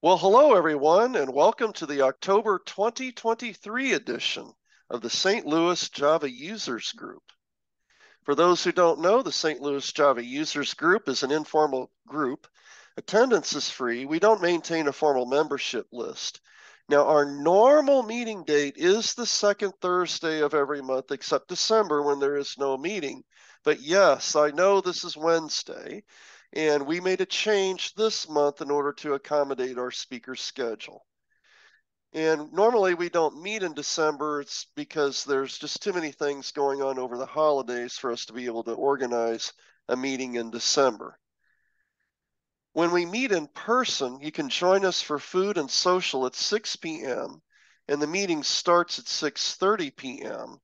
Well, hello everyone, and welcome to the October 2023 edition of the St. Louis Java Users Group. For those who don't know, the St. Louis Java Users Group is an informal group. Attendance is free. We don't maintain a formal membership list. Now, our normal meeting date is the second Thursday of every month, except December when there is no meeting. But yes, I know this is Wednesday, and we made a change this month in order to accommodate our speaker schedule. And normally we don't meet in December. It's because there's just too many things going on over the holidays for us to be able to organize a meeting in December. When we meet in person, you can join us for food and social at 6 p.m. and the meeting starts at 6:30 p.m.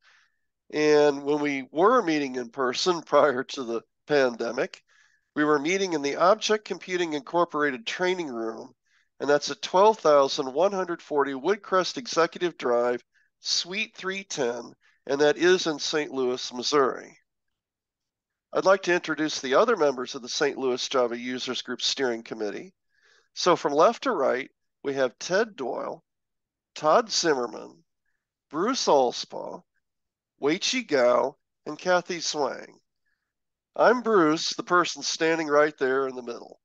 And when we were meeting in person prior to the pandemic, we were meeting in the Object Computing Incorporated training room and that's at 12,140 Woodcrest Executive Drive, Suite 310, and that is in St. Louis, Missouri. I'd like to introduce the other members of the St. Louis Java Users Group Steering Committee. So from left to right, we have Ted Doyle, Todd Zimmerman, Bruce Alspaugh, Weiqi Gao, and Kathy Swang. I'm Bruce, the person standing right there in the middle.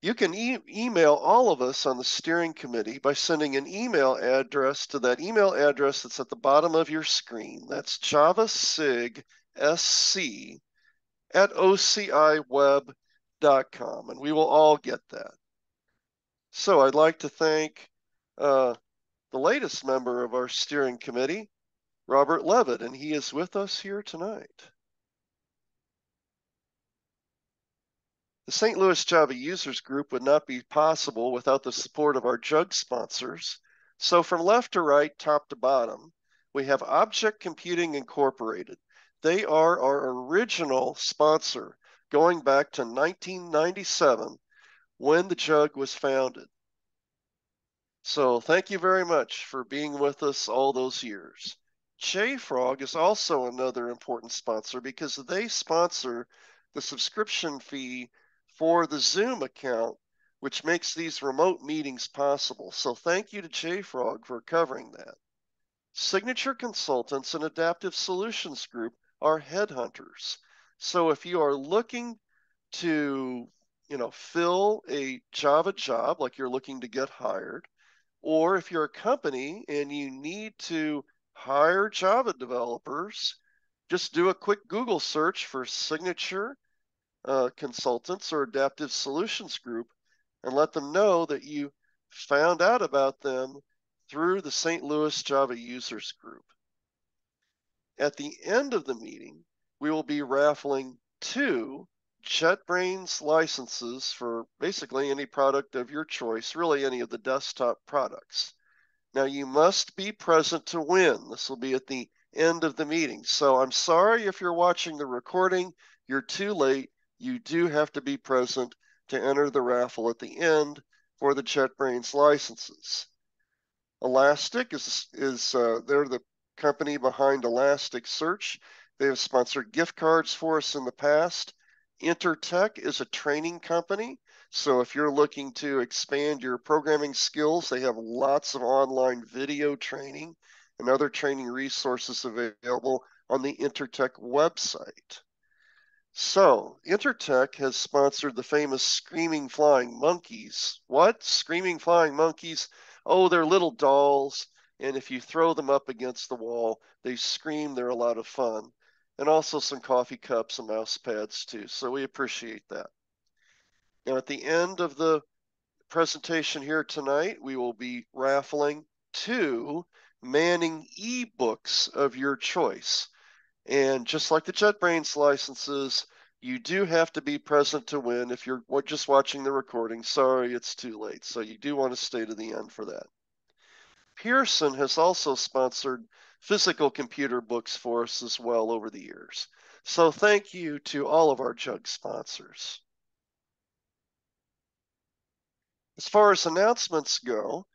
You can e email all of us on the steering committee by sending an email address to that email address that's at the bottom of your screen. That's javasigsc at ociweb.com, and we will all get that. So I'd like to thank uh, the latest member of our steering committee, Robert Levitt, and he is with us here tonight. The St. Louis Java Users Group would not be possible without the support of our JUG sponsors. So from left to right, top to bottom, we have Object Computing Incorporated. They are our original sponsor going back to 1997 when the JUG was founded. So thank you very much for being with us all those years. JFrog is also another important sponsor because they sponsor the subscription fee for the Zoom account, which makes these remote meetings possible. So thank you to JFrog for covering that. Signature Consultants and Adaptive Solutions Group are headhunters. So if you are looking to, you know, fill a Java job, like you're looking to get hired, or if you're a company and you need to hire Java developers, just do a quick Google search for Signature uh, consultants or adaptive solutions group and let them know that you found out about them through the St. Louis Java users group. At the end of the meeting, we will be raffling two JetBrains licenses for basically any product of your choice, really any of the desktop products. Now you must be present to win. This will be at the end of the meeting. So I'm sorry if you're watching the recording, you're too late you do have to be present to enter the raffle at the end for the JetBrains licenses. Elastic is, is uh, they're the company behind Elasticsearch. They have sponsored gift cards for us in the past. Intertech is a training company. So if you're looking to expand your programming skills, they have lots of online video training and other training resources available on the Intertech website. So, Intertech has sponsored the famous Screaming Flying Monkeys. What? Screaming Flying Monkeys? Oh, they're little dolls, and if you throw them up against the wall, they scream. They're a lot of fun. And also some coffee cups and mouse pads, too. So, we appreciate that. Now, at the end of the presentation here tonight, we will be raffling two Manning ebooks of your choice. And just like the JetBrains licenses, you do have to be present to win. If you're just watching the recording, sorry, it's too late. So you do want to stay to the end for that. Pearson has also sponsored physical computer books for us as well over the years. So thank you to all of our JUG sponsors. As far as announcements go,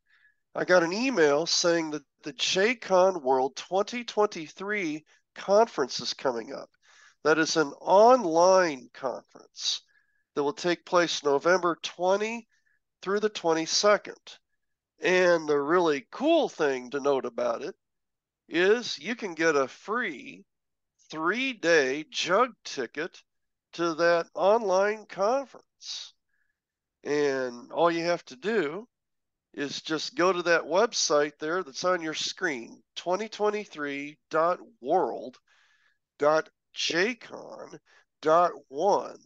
I got an email saying that the JCon World 2023 conference is coming up. That is an online conference that will take place November 20 through the 22nd. And the really cool thing to note about it is you can get a free three day jug ticket to that online conference. And all you have to do is just go to that website there that's on your screen 2023.world.jcon.one.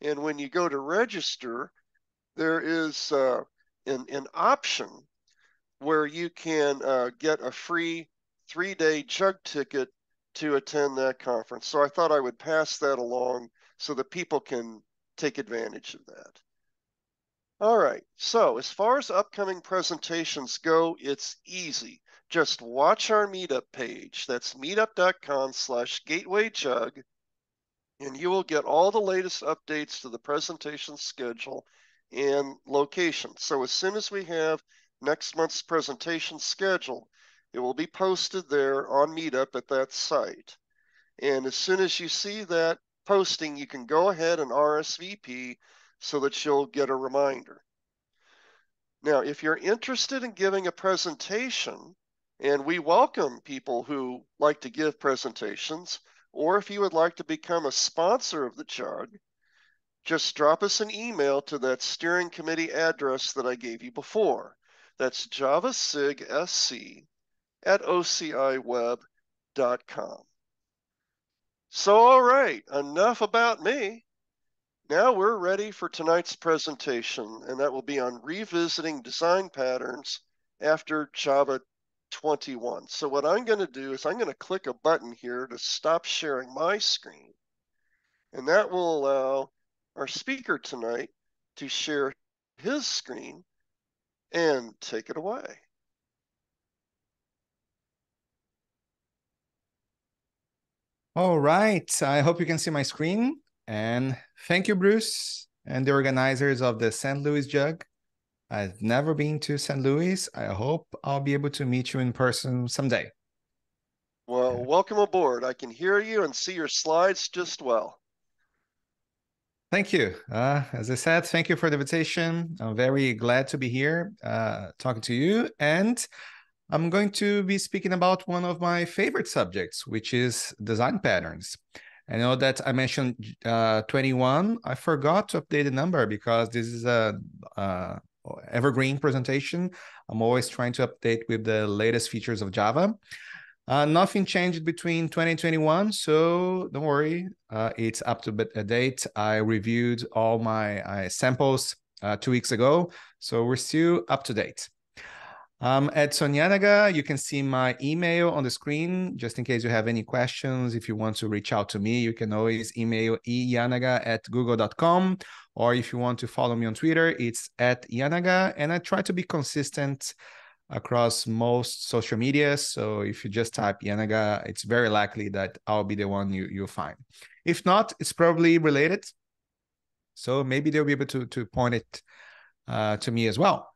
And when you go to register, there is uh, an, an option where you can uh, get a free three day jug ticket to attend that conference. So I thought I would pass that along so that people can take advantage of that. All right, so as far as upcoming presentations go, it's easy. Just watch our meetup page. That's meetup.com slash gatewayjug, and you will get all the latest updates to the presentation schedule and location. So as soon as we have next month's presentation schedule, it will be posted there on Meetup at that site. And as soon as you see that posting, you can go ahead and RSVP so that you'll get a reminder. Now, if you're interested in giving a presentation, and we welcome people who like to give presentations, or if you would like to become a sponsor of the Jug, just drop us an email to that steering committee address that I gave you before. That's javasigsc at ociweb.com. So, all right, enough about me. Now we're ready for tonight's presentation, and that will be on revisiting design patterns after Java 21. So what I'm going to do is I'm going to click a button here to stop sharing my screen, and that will allow our speaker tonight to share his screen and take it away. All right, I hope you can see my screen. And thank you, Bruce, and the organizers of the St. Louis Jug. I've never been to St. Louis. I hope I'll be able to meet you in person someday. Well, yeah. welcome aboard. I can hear you and see your slides just well. Thank you. Uh, as I said, thank you for the invitation. I'm very glad to be here uh, talking to you. And I'm going to be speaking about one of my favorite subjects, which is design patterns. I know that I mentioned uh, 21. I forgot to update the number because this is a, a evergreen presentation. I'm always trying to update with the latest features of Java. Uh, nothing changed between 2021, so don't worry. Uh, it's up to date. I reviewed all my uh, samples uh, two weeks ago, so we're still up to date. Um, Edson Yanaga, you can see my email on the screen just in case you have any questions. If you want to reach out to me, you can always email eyanaga at google.com. Or if you want to follow me on Twitter, it's at Yanaga. And I try to be consistent across most social media. So if you just type Yanaga, it's very likely that I'll be the one you, you'll find. If not, it's probably related. So maybe they'll be able to, to point it uh, to me as well.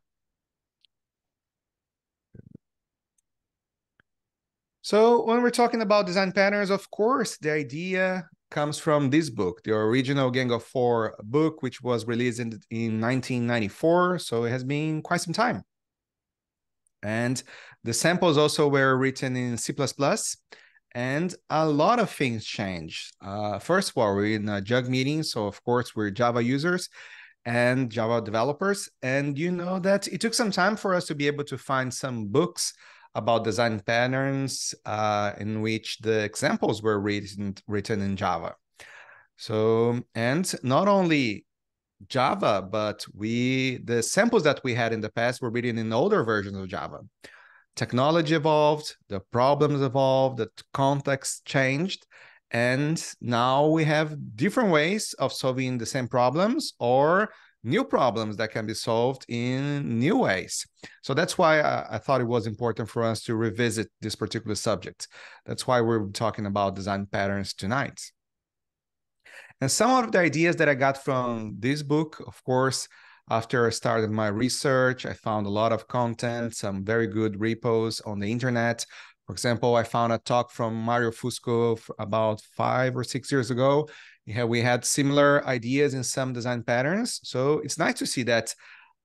So when we're talking about design patterns, of course, the idea comes from this book, the original Gang of Four book, which was released in, in 1994. So it has been quite some time. And the samples also were written in C++, and a lot of things changed. Uh, first of all, we're in a Jug meeting, so of course we're Java users and Java developers. And you know that it took some time for us to be able to find some books about design patterns uh, in which the examples were written, written in Java. So, and not only Java, but we the samples that we had in the past were written in older versions of Java. Technology evolved, the problems evolved, the context changed, and now we have different ways of solving the same problems or new problems that can be solved in new ways. So that's why I, I, thought it was important for us to revisit this particular subject. That's why we're talking about design patterns tonight. And some of the ideas that I got from this book, of course, after I started my research, I found a lot of content, some very good repos on the internet. For example, I found a talk from Mario Fusco about five or six years ago yeah, we had similar ideas in some design patterns. So it's nice to see that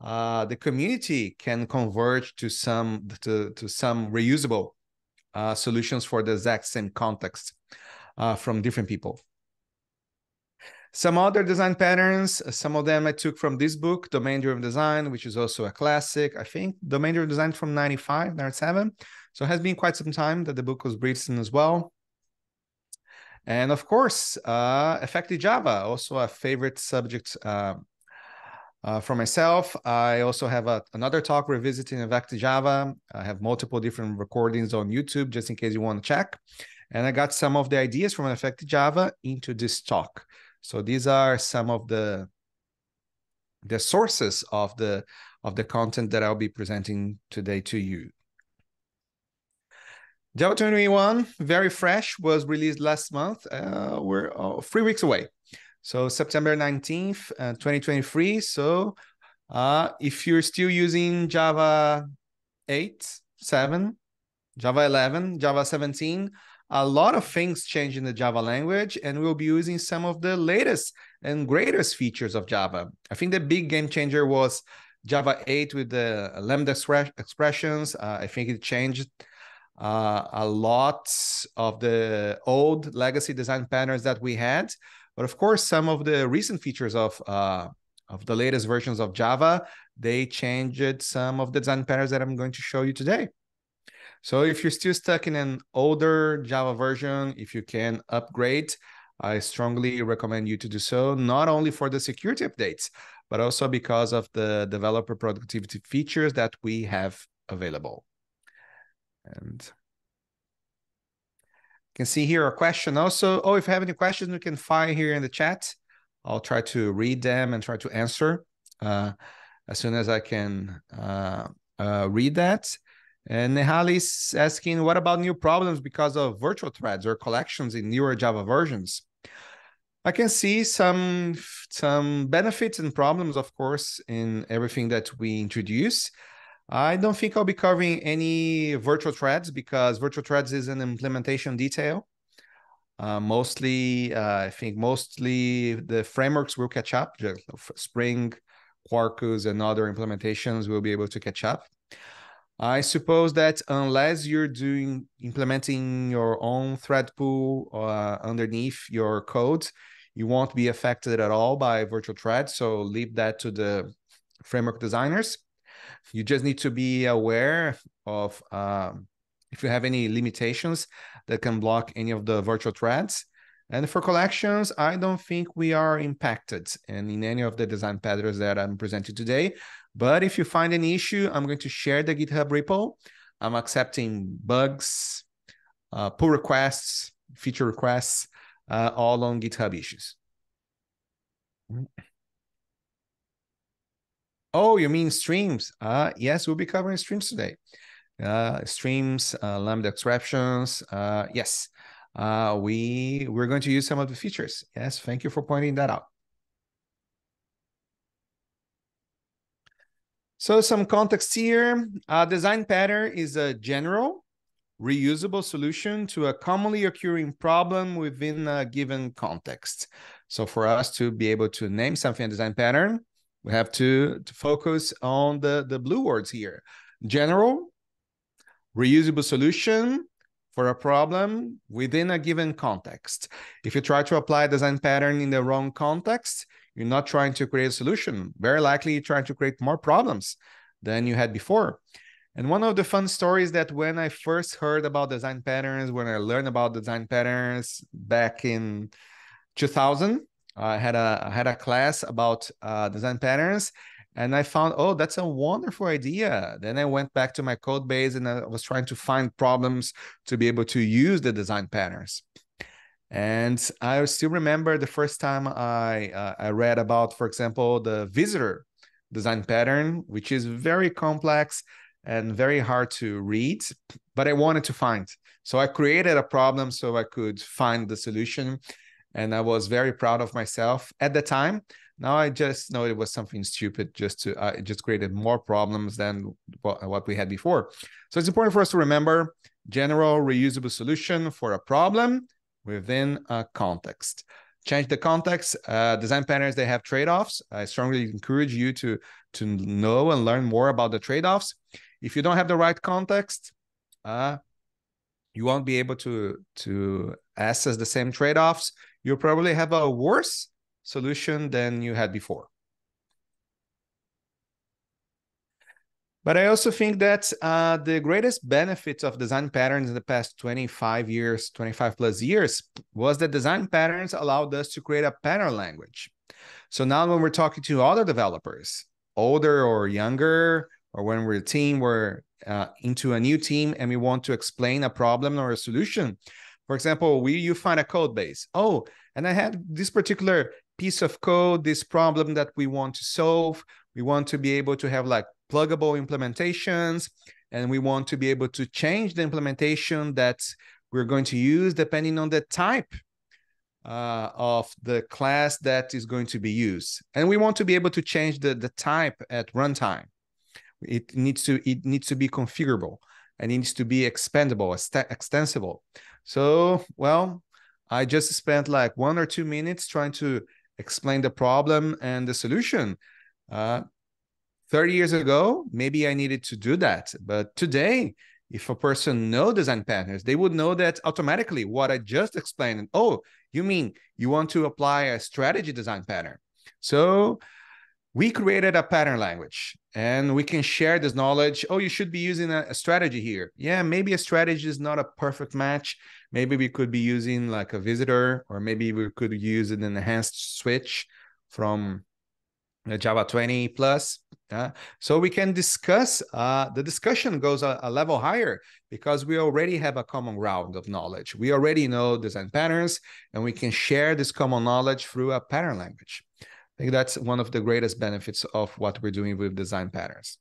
uh, the community can converge to some to, to some reusable uh, solutions for the exact same context uh, from different people. Some other design patterns, some of them I took from this book, Domain Driven Design, which is also a classic. I think Domain Driven Design from 95, 97. So it has been quite some time that the book was written as well. And of course, uh, Effective Java, also a favorite subject uh, uh, for myself. I also have a, another talk revisiting Effective Java. I have multiple different recordings on YouTube just in case you want to check. And I got some of the ideas from Effective Java into this talk. So these are some of the the sources of the of the content that I'll be presenting today to you. Java 21, very fresh, was released last month. Uh, we're uh, three weeks away. So September 19th, uh, 2023. So uh, if you're still using Java 8, 7, Java 11, Java 17, a lot of things change in the Java language, and we'll be using some of the latest and greatest features of Java. I think the big game changer was Java 8 with the Lambda expressions. Uh, I think it changed uh, a lot of the old legacy design patterns that we had. But of course, some of the recent features of uh, of the latest versions of Java, they changed some of the design patterns that I'm going to show you today. So if you're still stuck in an older Java version, if you can upgrade, I strongly recommend you to do so, not only for the security updates, but also because of the developer productivity features that we have available. And you can see here a question also. Oh, if you have any questions, you can find here in the chat. I'll try to read them and try to answer uh, as soon as I can uh, uh, read that. And Nehali is asking, what about new problems because of virtual threads or collections in newer Java versions? I can see some some benefits and problems, of course, in everything that we introduce. I don't think I'll be covering any virtual threads because virtual threads is an implementation detail. Uh, mostly, uh, I think mostly the frameworks will catch up. Spring, Quarkus, and other implementations will be able to catch up. I suppose that unless you're doing implementing your own thread pool uh, underneath your code, you won't be affected at all by virtual threads. So leave that to the framework designers. You just need to be aware of um, if you have any limitations that can block any of the virtual threads. And for collections, I don't think we are impacted and in any of the design patterns that I'm presenting today. But if you find any issue, I'm going to share the GitHub repo. I'm accepting bugs, uh, pull requests, feature requests, uh, all on GitHub issues. Oh, you mean streams? Uh, yes, we'll be covering streams today. Uh, streams, uh, Lambda expressions. Uh, yes, uh, we we're going to use some of the features. Yes, thank you for pointing that out. So some context here. A design pattern is a general, reusable solution to a commonly occurring problem within a given context. So for us to be able to name something a design pattern, we have to, to focus on the, the blue words here. General, reusable solution for a problem within a given context. If you try to apply a design pattern in the wrong context, you're not trying to create a solution. Very likely you're trying to create more problems than you had before. And one of the fun stories that when I first heard about design patterns, when I learned about design patterns back in 2000, I had a I had a class about uh, design patterns, and I found oh that's a wonderful idea. Then I went back to my code base and I was trying to find problems to be able to use the design patterns. And I still remember the first time I uh, I read about, for example, the visitor design pattern, which is very complex and very hard to read, but I wanted to find. So I created a problem so I could find the solution. And I was very proud of myself at the time. Now I just know it was something stupid just to, uh, it just created more problems than what, we had before. So it's important for us to remember general reusable solution for a problem within a context. change the context. Uh, design patterns they have trade-offs. I strongly encourage you to to know and learn more about the trade-offs. If you don't have the right context, uh, you won't be able to to access the same trade-offs. You'll probably have a worse solution than you had before. But I also think that uh, the greatest benefit of design patterns in the past 25 years, 25 plus years, was that design patterns allowed us to create a pattern language. So now when we're talking to other developers, older or younger, or when we're a team, we're uh, into a new team and we want to explain a problem or a solution. For example, we you find a code base. Oh, and I had this particular piece of code, this problem that we want to solve. We want to be able to have like pluggable implementations, and we want to be able to change the implementation that we're going to use depending on the type uh, of the class that is going to be used. And we want to be able to change the, the type at runtime. It needs to it needs to be configurable and it needs to be expandable, extensible. So, well, I just spent like one or two minutes trying to explain the problem and the solution. Uh, 30 years ago, maybe I needed to do that. But today, if a person know design patterns, they would know that automatically what I just explained. Oh, you mean you want to apply a strategy design pattern. So we created a pattern language and we can share this knowledge. Oh, you should be using a, a strategy here. Yeah, maybe a strategy is not a perfect match. Maybe we could be using like a visitor, or maybe we could use an enhanced switch from Java 20 plus. Uh, so we can discuss, uh, the discussion goes a, a, level higher because we already have a common ground of knowledge. We already know design patterns and we can share this common knowledge through a pattern language. I think that's one of the greatest benefits of what we're doing with design patterns.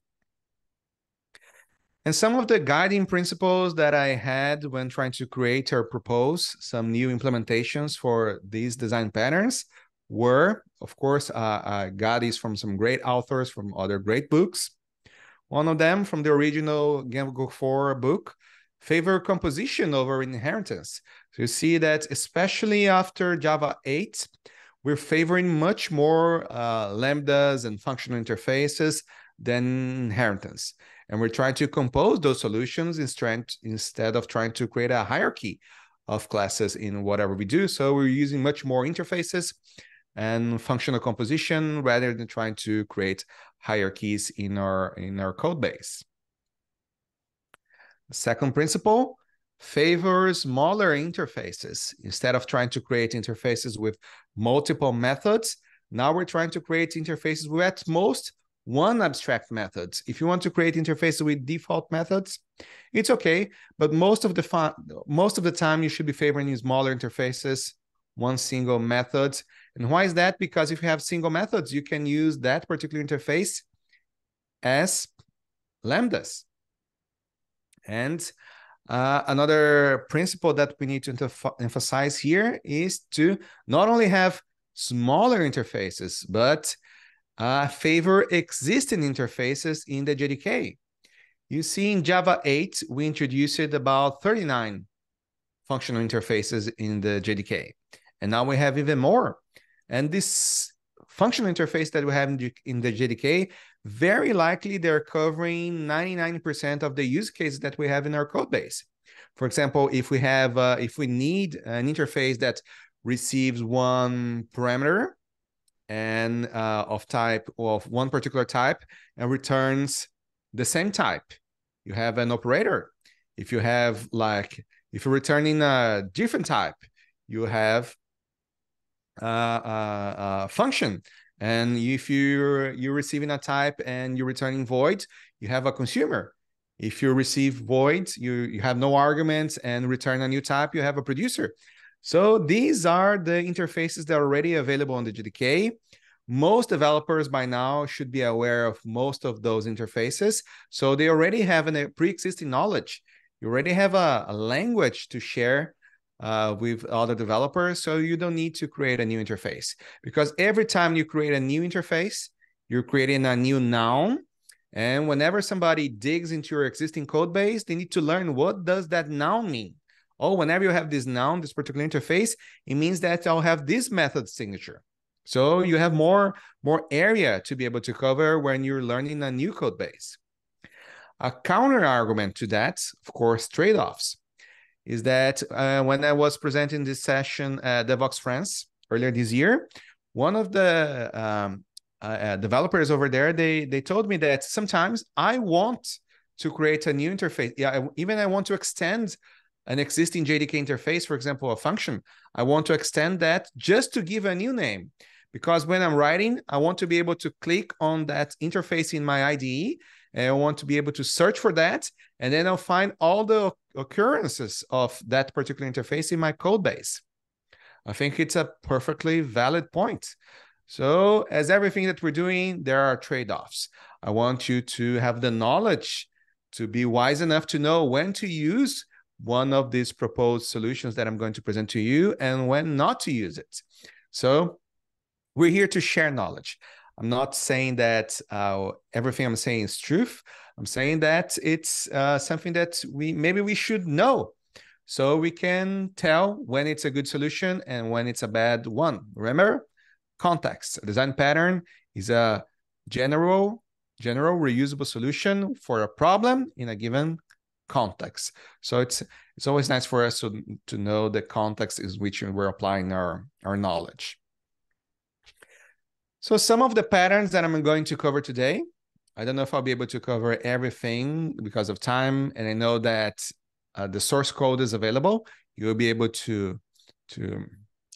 And some of the guiding principles that I had when trying to create or propose some new implementations for these design patterns were, of course, uh, uh, got these from some great authors from other great books. One of them from the original Gang of Four book, favor composition over inheritance. So you see that especially after Java 8, we're favoring much more uh, lambdas and functional interfaces than inheritance. And we're trying to compose those solutions instead of trying to create a hierarchy of classes in whatever we do. So we're using much more interfaces and functional composition rather than trying to create hierarchies in our in our code base. second principle favors smaller interfaces instead of trying to create interfaces with multiple methods. Now we're trying to create interfaces with at most one abstract method. If you want to create interfaces with default methods, it's okay, but most of the most of the time you should be favoring smaller interfaces, one single method, and why is that? Because if you have single methods, you can use that particular interface as lambdas. And uh, another principle that we need to emphasize here is to not only have smaller interfaces, but uh, favor existing interfaces in the JDK. You see in Java 8, we introduced about 39 functional interfaces in the JDK. And now we have even more. And this functional interface that we have in the JDK, very likely they're covering 99% of the use cases that we have in our code base. For example, if we have, uh, if we need an interface that receives one parameter and uh, of type of one particular type and returns the same type, you have an operator. If you have like, if you're returning a different type, you have a, uh, uh, function. And if you're you're receiving a type and you're returning void, you have a consumer. If you receive void, you, you have no arguments and return a new type, you have a producer. So these are the interfaces that are already available on the JDK. Most developers by now should be aware of most of those interfaces. So they already have a pre-existing knowledge. You already have a, a language to share uh, with other developers. So you don't need to create a new interface because every time you create a new interface, you're creating a new noun. And whenever somebody digs into your existing code base, they need to learn what does that noun mean? oh, whenever you have this noun, this particular interface, it means that I'll have this method signature. So you have more, more area to be able to cover when you're learning a new code base. A counter argument to that, of course, trade-offs, is that uh, when I was presenting this session at Devoxx France earlier this year, one of the um, uh, uh, developers over there, they they told me that sometimes I want to create a new interface. Yeah, even I want to extend an existing JDK interface, for example, a function. I want to extend that just to give a new name. Because when I'm writing, I want to be able to click on that interface in my IDE and I want to be able to search for that. And then I'll find all the occurrences of that particular interface in my code base. I think it's a perfectly valid point. So, as everything that we're doing, there are trade offs. I want you to have the knowledge to be wise enough to know when to use one of these proposed solutions that I'm going to present to you and when not to use it. So, we're here to share knowledge. I'm not saying that uh, everything I'm saying is truth. I'm saying that it's uh, something that we maybe we should know so we can tell when it's a good solution and when it's a bad one. Remember, context. A design pattern is a general general reusable solution for a problem in a given context. So it's it's always nice for us to, to know the context is which we're applying our, our knowledge. So some of the patterns that I'm going to cover today, I don't know if I'll be able to cover everything because of time, and I know that uh, the source code is available. You'll be able to to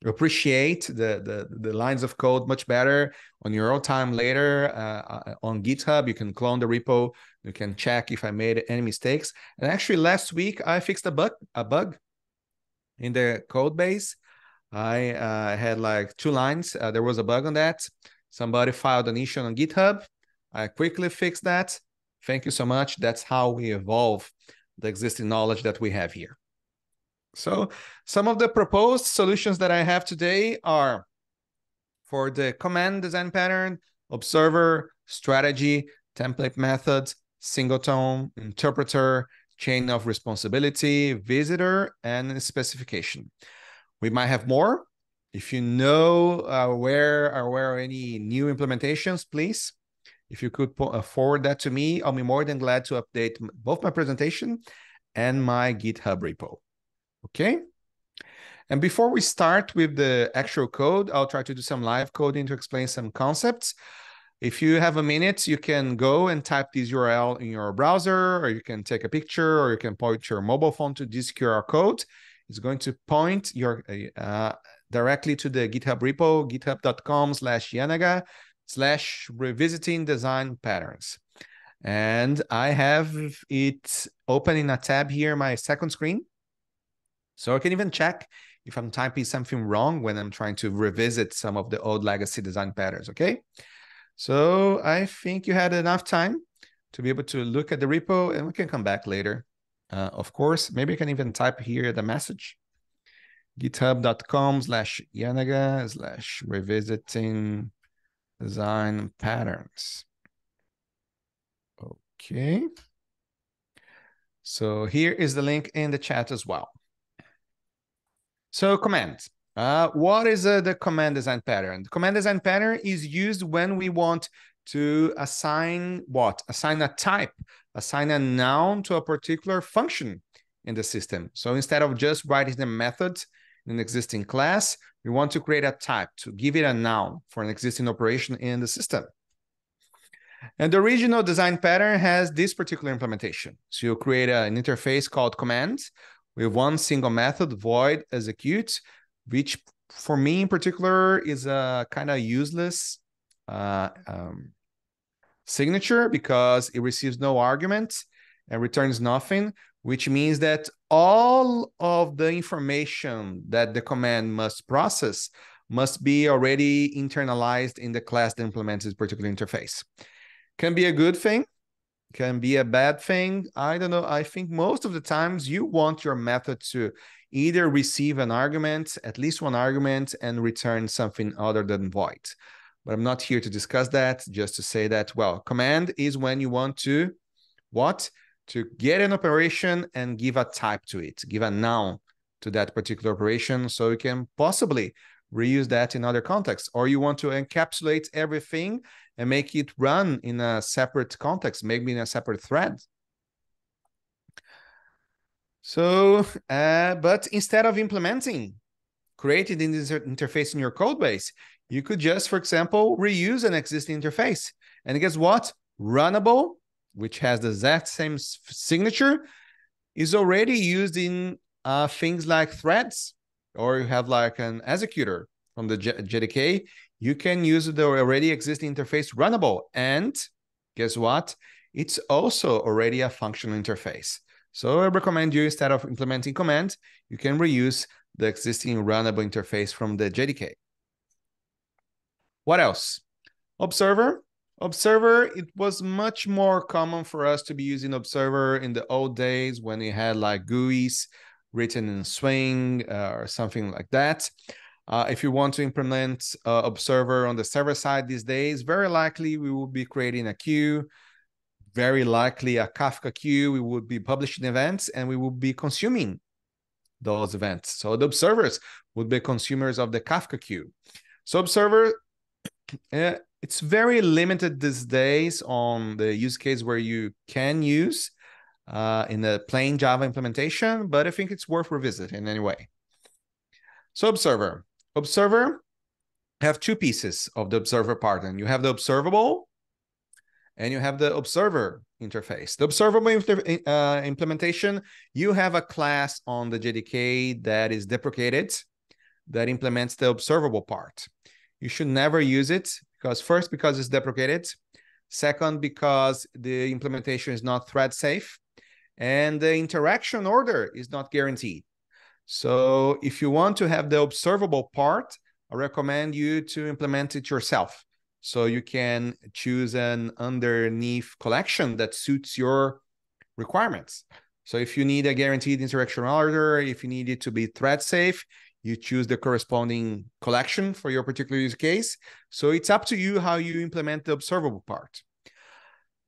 appreciate the, the the lines of code much better on your own time later uh, uh, on GitHub. You can clone the repo. You can check if I made any mistakes. And actually, last week I fixed a bug a bug in the code base. I uh, had like two lines. Uh, there was a bug on that. Somebody filed an issue on GitHub. I quickly fix that. Thank you so much. That's how we evolve the existing knowledge that we have here. So some of the proposed solutions that I have today are for the command design pattern, observer, strategy, template methods, singleton, interpreter, chain of responsibility, visitor, and specification. We might have more. If you know uh, where are where any new implementations, please, if you could uh, forward that to me, I'll be more than glad to update both my presentation and my GitHub repo. Okay. And before we start with the actual code, I'll try to do some live coding to explain some concepts. If you have a minute, you can go and type this URL in your browser, or you can take a picture, or you can point your mobile phone to this QR code. It's going to point your uh, directly to the GitHub repo, github.com slash Yanaga slash revisiting design patterns. And I have it open in a tab here, my second screen. So I can even check if I'm typing something wrong when I'm trying to revisit some of the old legacy design patterns, okay? So I think you had enough time to be able to look at the repo and we can come back later. Uh, of course, maybe you can even type here the message github.com slash yanaga slash revisiting design patterns. Okay. So here is the link in the chat as well. So command. Uh, what is uh, the command design pattern? The command design pattern is used when we want to assign what? Assign a type, assign a noun to a particular function in the system. So instead of just writing the method in an existing class, we want to create a type to give it a noun for an existing operation in the system. And the original design pattern has this particular implementation. So you create an interface called command with one single method, void execute, which for me in particular is a kind of useless uh, um, signature because it receives no argument and returns nothing, which means that all of the information that the command must process must be already internalized in the class that implements this particular interface. Can be a good thing, can be a bad thing. I don't know. I think most of the times you want your method to either receive an argument, at least one argument, and return something other than void. But I'm not here to discuss that, just to say that, well, command is when you want to what? To get an operation and give a type to it, give a noun to that particular operation. So you can possibly reuse that in other contexts, or you want to encapsulate everything and make it run in a separate context, maybe in a separate thread. So, uh, but instead of implementing, creating this interface in your code base, you could just, for example, reuse an existing interface. And guess what? Runnable, which has the exact same signature, is already used in uh, things like threads, or you have like an executor from the JDK. You can use the already existing interface runnable. And guess what? It's also already a functional interface. So I recommend you, instead of implementing command, you can reuse the existing runnable interface from the JDK. What else? Observer. Observer, it was much more common for us to be using Observer in the old days when we had like GUIs written in Swing uh, or something like that. Uh, if you want to implement uh, Observer on the server side these days, very likely we will be creating a queue, very likely a Kafka queue. We would be publishing events and we will be consuming those events. So the observers would be consumers of the Kafka queue. So observer uh, it's very limited these days on the use case where you can use uh, in the plain Java implementation, but I think it's worth revisiting anyway. So observer, observer have two pieces of the observer part, and you have the observable and you have the observer interface. The observable uh, implementation, you have a class on the JDK that is deprecated that implements the observable part you should never use it because first because it's deprecated. Second because the implementation is not thread safe. And the interaction order is not guaranteed. So if you want to have the observable part i recommend you to implement it yourself. So you can choose an underneath collection that suits your requirements. So if you need a guaranteed interaction order if you need it to be thread safe you choose the corresponding collection for your particular use case. So it's up to you how you implement the observable part.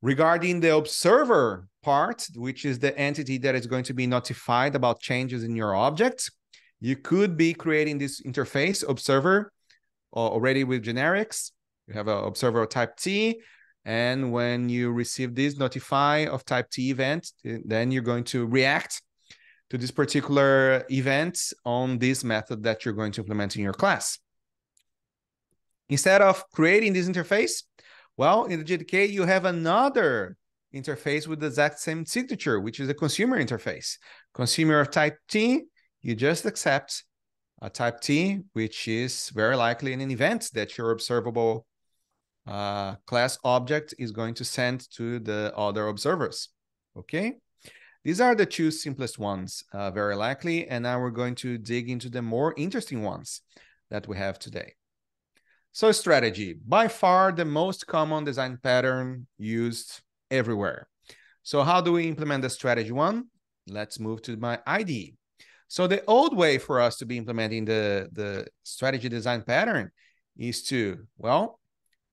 Regarding the observer part, which is the entity that is going to be notified about changes in your objects, you could be creating this interface observer uh, already with generics. You have an observer of type T. And when you receive this notify of type T event, then you're going to react to this particular event on this method that you're going to implement in your class. Instead of creating this interface, well, in the JDK, you have another interface with the exact same signature, which is a consumer interface. Consumer of type T, you just accept a type T, which is very likely an event that your observable uh, class object is going to send to the other observers. Okay. These are the two simplest ones, uh, very likely, and now we're going to dig into the more interesting ones that we have today. So strategy, by far the most common design pattern used everywhere. So how do we implement the strategy one? Let's move to my ID. So the old way for us to be implementing the, the strategy design pattern is to, well,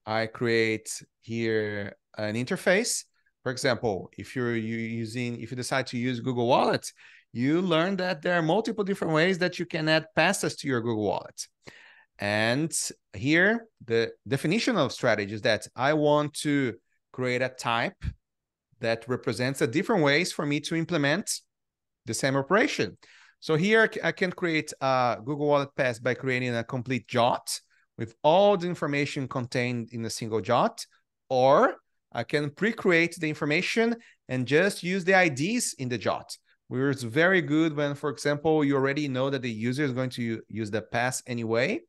I create here an interface for example, if you're using, if you decide to use Google Wallet, you learn that there are multiple different ways that you can add passes to your Google Wallet. And here, the definition of strategy is that I want to create a type that represents a different ways for me to implement the same operation. So here I can create a Google Wallet pass by creating a complete jot with all the information contained in a single jot, or I can pre-create the information and just use the IDs in the JOT. Where it's very good when, for example, you already know that the user is going to use the pass anyway,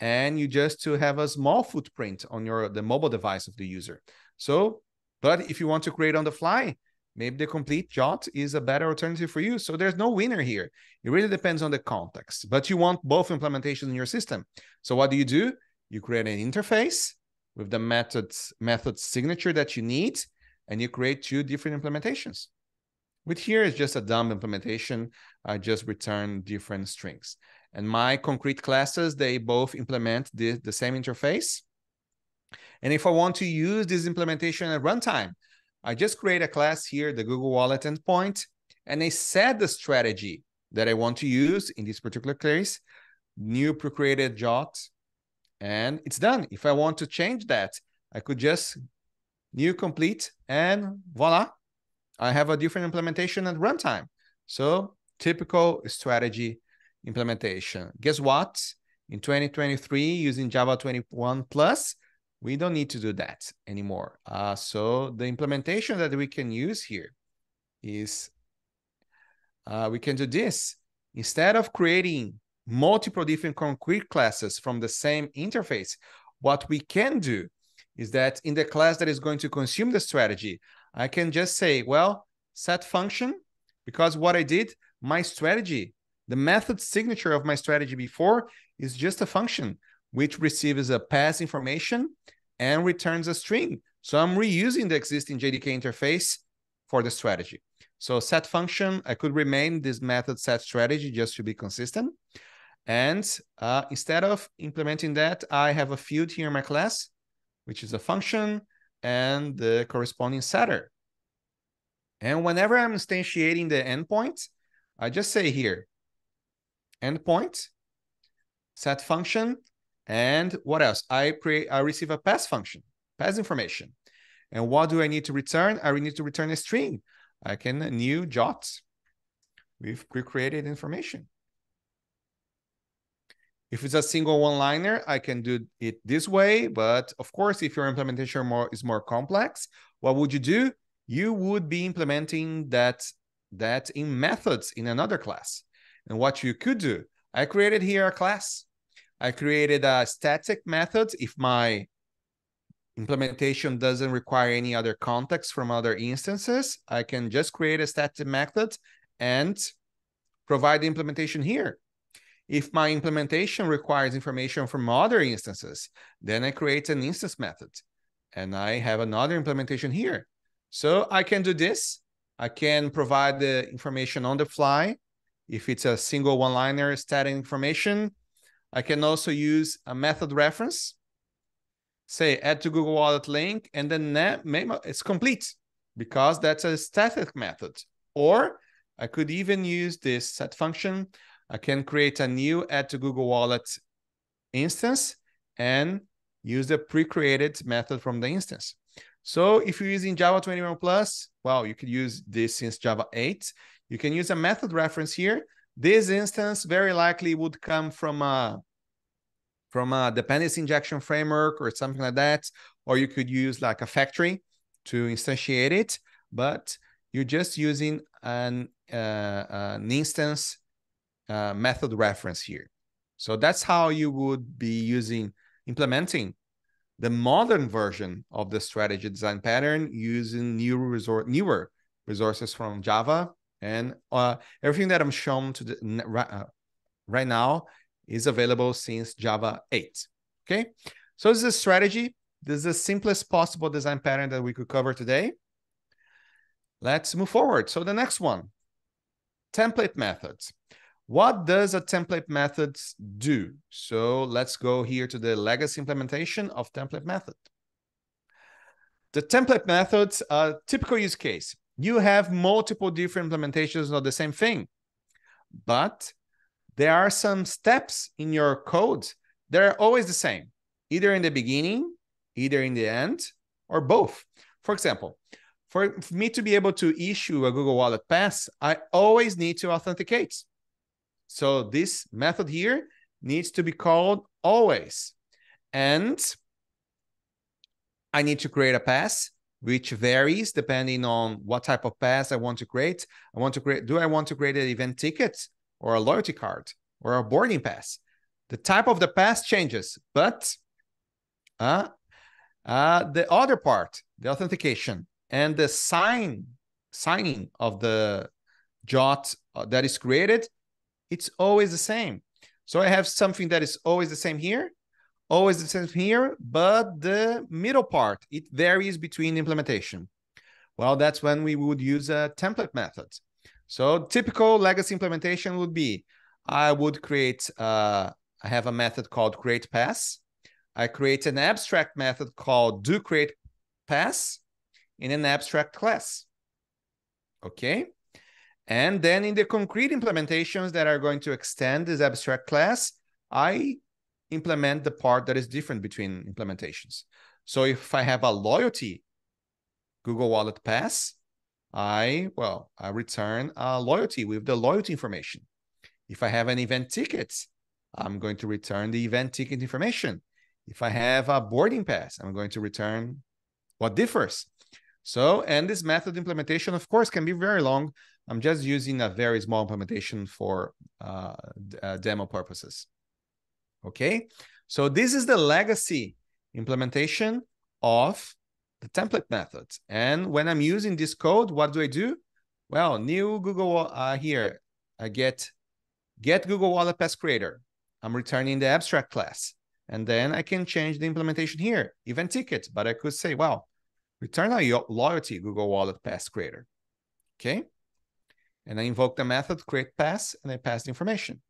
and you just to have a small footprint on your the mobile device of the user. So, but if you want to create on the fly, maybe the complete JOT is a better alternative for you. So there's no winner here. It really depends on the context, but you want both implementations in your system. So what do you do? You create an interface with the methods method signature that you need, and you create two different implementations. With here is just a dumb implementation. I just return different strings. And my concrete classes, they both implement the, the same interface. And if I want to use this implementation at runtime, I just create a class here, the Google Wallet endpoint, and I set the strategy that I want to use in this particular case, new pre-created jot, and it's done. If I want to change that, I could just new complete and voila, I have a different implementation at runtime. So typical strategy implementation. Guess what? In 2023, using Java 21 Plus, we don't need to do that anymore. Uh, so the implementation that we can use here is uh, we can do this. Instead of creating multiple different concrete classes from the same interface, what we can do is that in the class that is going to consume the strategy, I can just say, well, set function, because what I did, my strategy, the method signature of my strategy before is just a function which receives a pass information and returns a string. So I'm reusing the existing JDK interface for the strategy. So set function, I could remain this method set strategy just to be consistent. And uh, instead of implementing that, I have a field here in my class, which is a function and the corresponding setter. And whenever I'm instantiating the endpoint, I just say here, endpoint, set function, and what else? I create, I receive a pass function, pass information. And what do I need to return? I need to return a string I can new jots with pre-created information. If it's a single one-liner, I can do it this way. But of course, if your implementation more is more complex, what would you do? You would be implementing that, that in methods in another class. And what you could do, I created here a class. I created a static method if my implementation doesn't require any other context from other instances, I can just create a static method and provide the implementation here. If my implementation requires information from other instances, then I create an instance method and I have another implementation here. So I can do this. I can provide the information on the fly. If it's a single one-liner static information, I can also use a method reference say add to Google Wallet link, and then it's complete because that's a static method. Or I could even use this set function. I can create a new add to Google Wallet instance and use the pre-created method from the instance. So if you're using Java 21 Plus, well, you could use this since Java 8. You can use a method reference here. This instance very likely would come from a from a dependency injection framework or something like that, or you could use like a factory to instantiate it, but you're just using an, uh, an instance uh, method reference here. So that's how you would be using, implementing the modern version of the strategy design pattern using new resor newer resources from Java and uh, everything that I'm shown to the, uh, right now is available since Java 8. Okay, so this is a strategy. This is the simplest possible design pattern that we could cover today. Let's move forward. So the next one, template methods. What does a template method do? So let's go here to the legacy implementation of template method. The template methods, a typical use case. You have multiple different implementations of the same thing, but there are some steps in your code that are always the same, either in the beginning, either in the end, or both. For example, for me to be able to issue a Google Wallet Pass, I always need to authenticate. So this method here needs to be called always. And I need to create a pass, which varies depending on what type of pass I want to create. I want to create, do I want to create an event ticket? or a loyalty card or a boarding pass. The type of the pass changes, but uh, uh, the other part, the authentication and the sign signing of the jot uh, that is created, it's always the same. So I have something that is always the same here, always the same here, but the middle part, it varies between implementation. Well, that's when we would use a template method. So typical legacy implementation would be, I would create, uh, I have a method called create pass. I create an abstract method called do create pass in an abstract class. Okay. And then in the concrete implementations that are going to extend this abstract class, I implement the part that is different between implementations. So if I have a loyalty Google Wallet Pass, I, well, I return a loyalty with the loyalty information. If I have an event ticket, I'm going to return the event ticket information. If I have a boarding pass, I'm going to return what differs. So, and this method implementation, of course, can be very long. I'm just using a very small implementation for uh, uh, demo purposes. Okay, so this is the legacy implementation of the template methods. And when I'm using this code, what do I do? Well, new Google uh, here, I get get Google Wallet Pass Creator. I'm returning the abstract class. And then I can change the implementation here, event ticket. But I could say, well, return a loyalty Google Wallet Pass Creator. Okay. And I invoke the method create pass and I pass the information.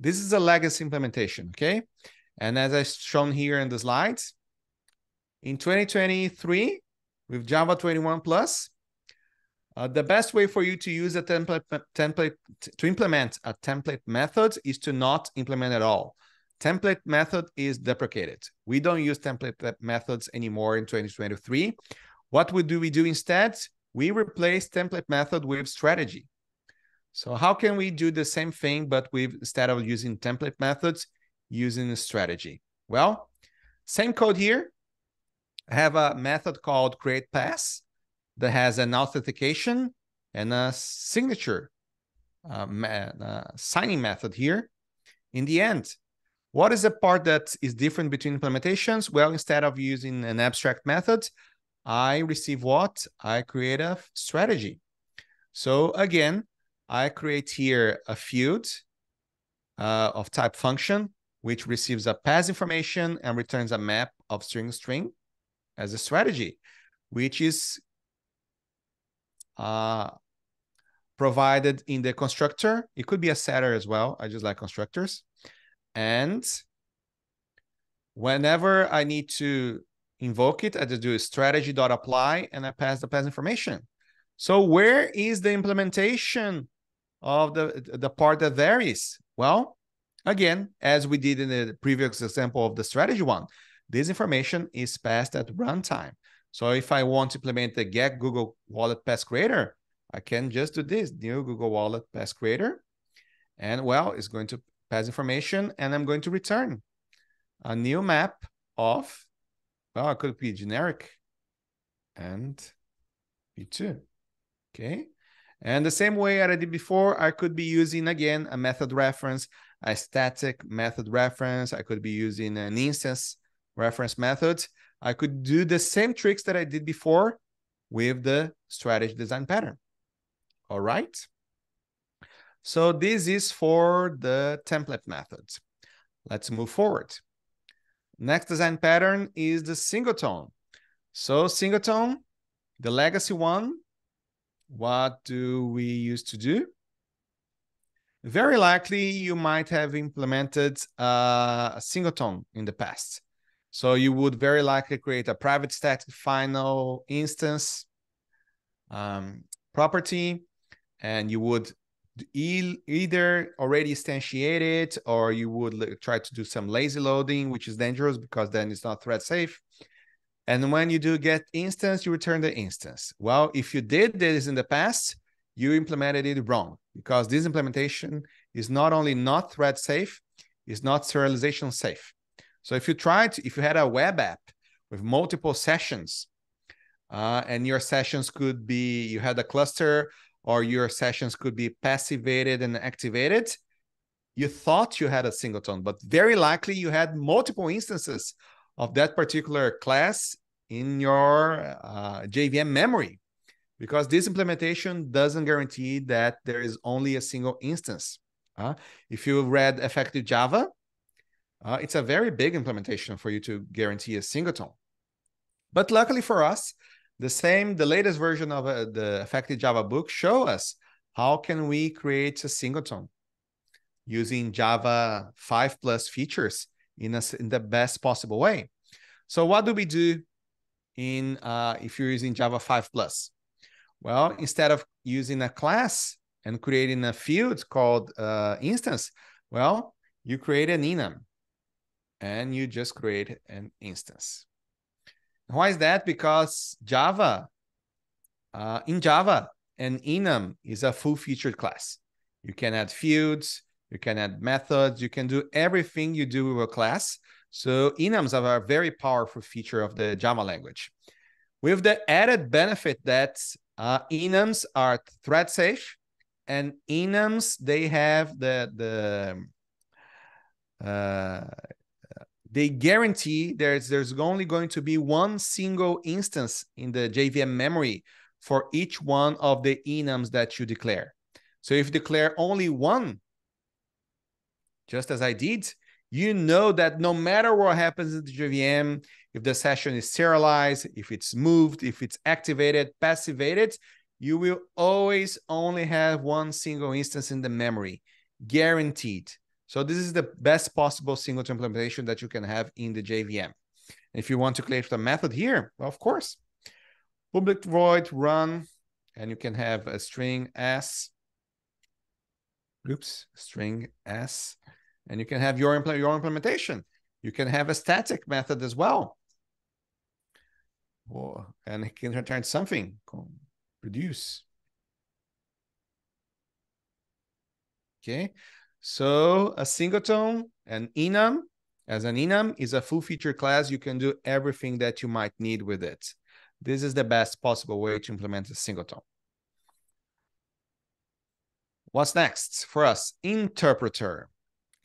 This is a legacy implementation. Okay. And as I shown here in the slides, in 2023 with Java 21 Plus. Uh, the best way for you to use a template template to implement a template method is to not implement at all. Template method is deprecated. We don't use template methods anymore in 2023. What we do we do instead? We replace template method with strategy. So how can we do the same thing but with instead of using template methods, using a strategy? Well, same code here, I have a method called create pass that has an authentication and a signature uh, uh, signing method here. In the end, what is the part that is different between implementations? Well, instead of using an abstract method, I receive what? I create a strategy. So again, I create here a field uh, of type function, which receives a pass information and returns a map of string string as a strategy, which is uh, provided in the constructor. It could be a setter as well. I just like constructors. And whenever I need to invoke it, I just do strategy.apply and I pass the pass information. So where is the implementation of the, the part that varies? Well, again, as we did in the previous example of the strategy one, this information is passed at runtime. So if I want to implement the get Google Wallet Pass Creator, I can just do this new Google Wallet Pass Creator. And well, it's going to pass information and I'm going to return a new map of, well, it could be generic and V2. Okay. And the same way I did before, I could be using again a method reference, a static method reference. I could be using an instance reference method. I could do the same tricks that I did before with the strategy design pattern. All right. So this is for the template methods. Let's move forward. Next design pattern is the singleton. So singleton, the legacy one, what do we used to do? Very likely you might have implemented uh, a singleton in the past. So you would very likely create a private static final instance um, property, and you would e either already instantiate it or you would try to do some lazy loading, which is dangerous because then it's not thread safe. And when you do get instance, you return the instance. Well, if you did this in the past, you implemented it wrong because this implementation is not only not thread safe, it's not serialization safe. So if you tried, if you had a web app with multiple sessions, uh, and your sessions could be, you had a cluster, or your sessions could be passivated and activated, you thought you had a singleton, but very likely you had multiple instances of that particular class in your uh, JVM memory, because this implementation doesn't guarantee that there is only a single instance. Uh, if you read Effective Java, uh, it's a very big implementation for you to guarantee a singleton. But luckily for us, the same, the latest version of uh, the Effective Java book show us how can we create a singleton using Java 5 plus features in, a, in the best possible way. So what do we do in uh, if you're using Java 5 plus? Well, instead of using a class and creating a field called uh, instance, well, you create an enum and you just create an instance. Why is that? Because Java, uh, in Java, an enum is a full-featured class. You can add fields, you can add methods, you can do everything you do with a class. So enums are a very powerful feature of the Java language. With the added benefit that uh, enums are thread safe, and enums they have the the uh, they guarantee there's there's only going to be one single instance in the JVM memory for each one of the enums that you declare. So if you declare only one, just as I did, you know that no matter what happens in the JVM, if the session is serialized, if it's moved, if it's activated, passivated, you will always only have one single instance in the memory, guaranteed. So this is the best possible singleton implementation that you can have in the JVM. If you want to create a method here, well, of course, public void run, and you can have a string s, oops, string s, and you can have your, impl your implementation. You can have a static method as well. Oh, and it can return something, produce. Okay, so a singleton, an enum, as an enum is a full feature class. You can do everything that you might need with it. This is the best possible way to implement a singleton. What's next for us? Interpreter.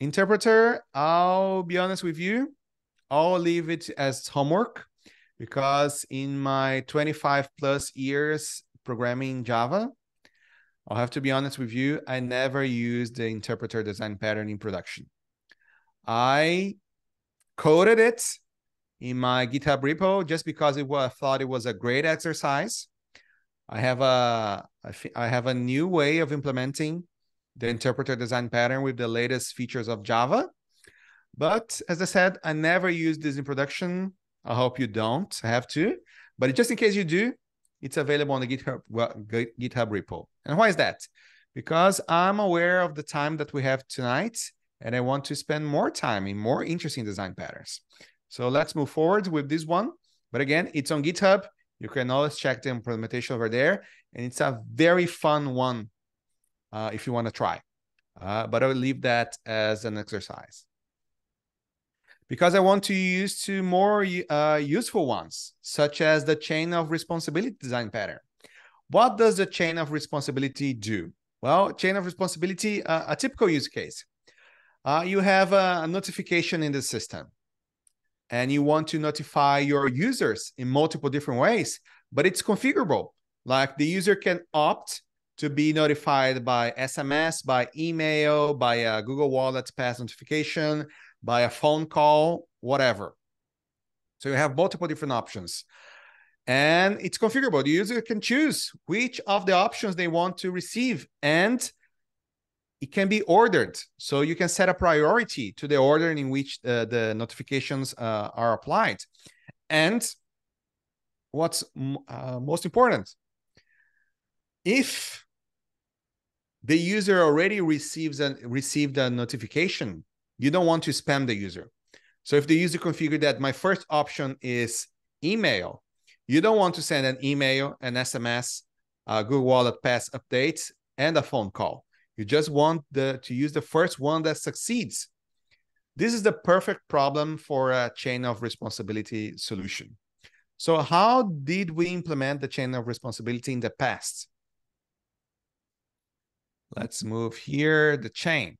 Interpreter, I'll be honest with you, I'll leave it as homework because in my 25 plus years programming Java, I'll have to be honest with you, I never used the interpreter design pattern in production. I coded it in my GitHub repo just because it was, I thought it was a great exercise. I have a I have a new way of implementing the interpreter design pattern with the latest features of Java. But as I said, I never use this in production. I hope you don't I have to. But just in case you do, it's available on the GitHub, GitHub repo. And why is that? Because I'm aware of the time that we have tonight, and I want to spend more time in more interesting design patterns. So let's move forward with this one. But again, it's on GitHub. You can always check the implementation over there. And it's a very fun one uh, if you want to try. Uh, but I'll leave that as an exercise because I want to use two more uh, useful ones, such as the chain of responsibility design pattern. What does the chain of responsibility do? Well, chain of responsibility, uh, a typical use case. Uh, you have a, a notification in the system and you want to notify your users in multiple different ways, but it's configurable. Like the user can opt to be notified by SMS, by email, by a Google Wallet pass notification, by a phone call, whatever. So you have multiple different options. And it's configurable. The user can choose which of the options they want to receive, and it can be ordered. So you can set a priority to the order in which uh, the notifications uh, are applied. And what's uh, most important, if the user already receives a, received a notification you don't want to spam the user. So if the user configured that my first option is email, you don't want to send an email, an SMS, a Google Wallet Pass update, and a phone call. You just want the to use the first one that succeeds. This is the perfect problem for a chain of responsibility solution. So how did we implement the chain of responsibility in the past? Let's move here, the chain.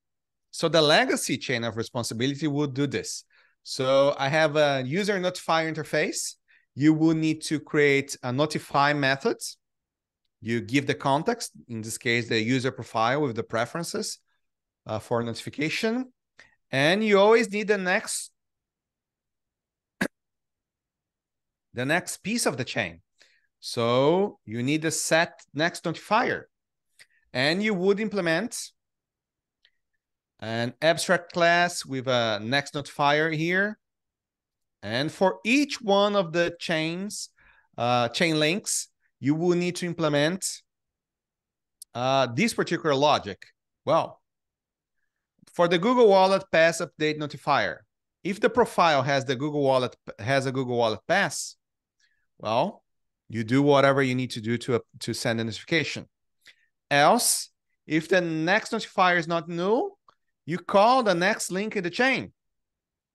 So the legacy chain of responsibility would do this. So I have a user notifier interface. You will need to create a notify method. You give the context, in this case, the user profile with the preferences uh, for notification. And you always need the next the next piece of the chain. So you need the set next notifier. And you would implement an abstract class with a next notifier here. And for each one of the chains, uh, chain links, you will need to implement uh, this particular logic? Well, for the Google Wallet Pass Update Notifier, if the profile has the Google Wallet has a Google Wallet Pass, well, you do whatever you need to do to, to send a notification. Else, if the next notifier is not null, you call the next link in the chain.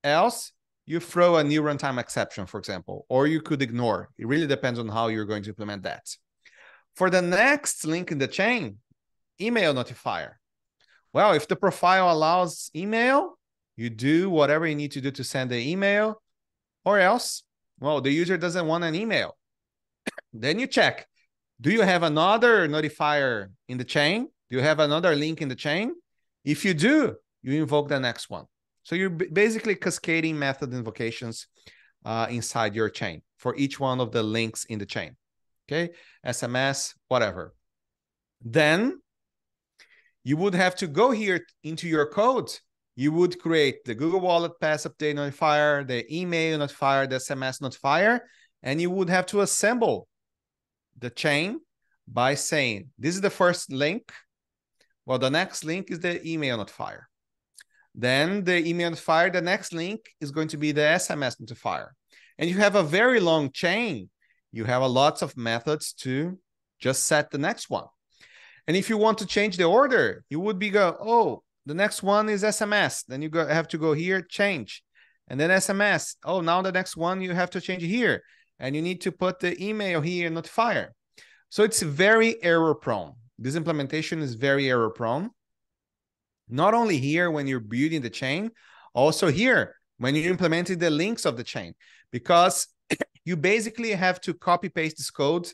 Else, you throw a new runtime exception, for example, or you could ignore. It really depends on how you're going to implement that. For the next link in the chain, email notifier. Well, if the profile allows email, you do whatever you need to do to send the email, or else, well, the user doesn't want an email. then you check do you have another notifier in the chain? Do you have another link in the chain? If you do, you invoke the next one. So you're basically cascading method invocations uh, inside your chain for each one of the links in the chain. Okay, SMS, whatever. Then you would have to go here into your code. You would create the Google Wallet Pass Update notifier, the email notifier, the SMS notifier, and you would have to assemble the chain by saying, this is the first link. Well, the next link is the email notifier. Then the email notifier, the next link is going to be the SMS notifier. And you have a very long chain. You have a lots of methods to just set the next one. And if you want to change the order, you would be go, oh, the next one is SMS. Then you go, have to go here, change. And then SMS. Oh, now the next one you have to change here and you need to put the email here notifier. So it's very error prone. This implementation is very error prone. Not only here when you're building the chain, also here when you're implementing the links of the chain, because you basically have to copy paste this code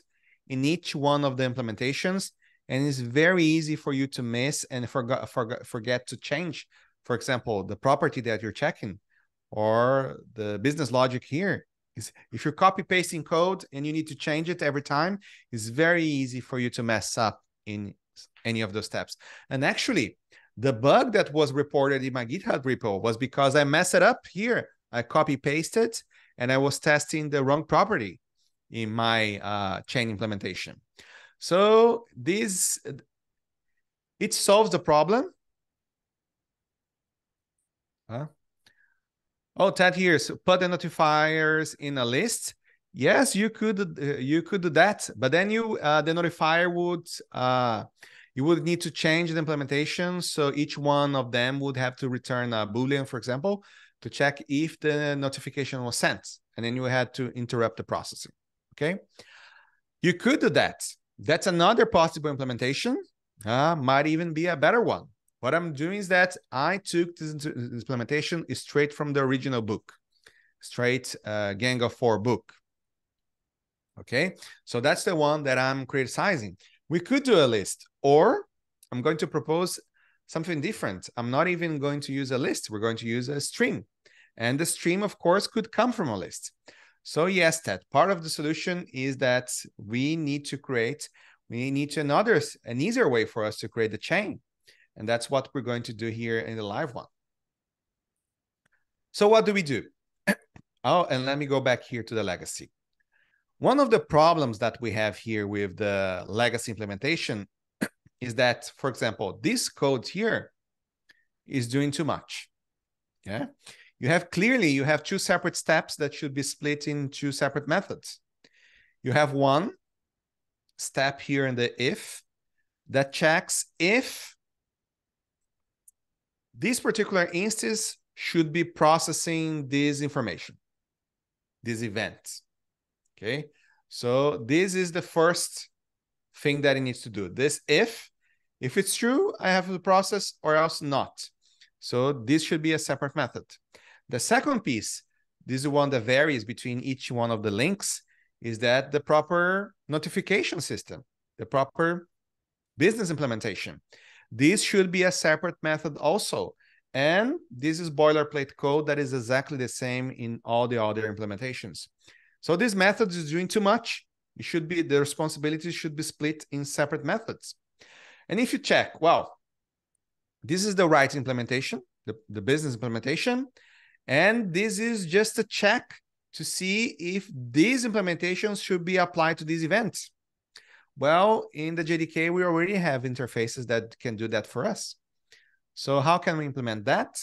in each one of the implementations. And it's very easy for you to miss and forget, forget, forget to change, for example, the property that you're checking or the business logic here if you're copy pasting code and you need to change it every time, it's very easy for you to mess up in any of those steps. And actually, the bug that was reported in my GitHub repo was because I messed it up here. I copy pasted and I was testing the wrong property in my uh, chain implementation. So this it solves the problem. Huh? Oh, Ted here. So put the notifiers in a list. Yes, you could uh, you could do that, but then you uh, the notifier would uh, you would need to change the implementation. So each one of them would have to return a boolean, for example, to check if the notification was sent, and then you had to interrupt the processing. Okay, you could do that. That's another possible implementation. Uh, might even be a better one. What I'm doing is that I took this implementation straight from the original book, straight uh, Gang of Four book. Okay, so that's the one that I'm criticizing. We could do a list, or I'm going to propose something different. I'm not even going to use a list. We're going to use a stream. And the stream, of course, could come from a list. So yes, that part of the solution is that we need to create, we need to another, an easier way for us to create the chain. And that's what we're going to do here in the live one. So what do we do? oh, and let me go back here to the legacy. One of the problems that we have here with the legacy implementation is that, for example, this code here is doing too much. Yeah. You have clearly, you have two separate steps that should be split in two separate methods. You have one step here in the if that checks if this particular instance should be processing this information, this event. Okay. So this is the first thing that it needs to do. This if, if it's true, I have to process or else not. So this should be a separate method. The second piece, this is one that varies between each one of the links, is that the proper notification system, the proper business implementation. This should be a separate method also. And this is boilerplate code that is exactly the same in all the other implementations. So this method is doing too much. It should be the responsibility should be split in separate methods. And if you check, well, this is the right implementation, the, the business implementation. And this is just a check to see if these implementations should be applied to these events. Well, in the JDK, we already have interfaces that can do that for us. So how can we implement that?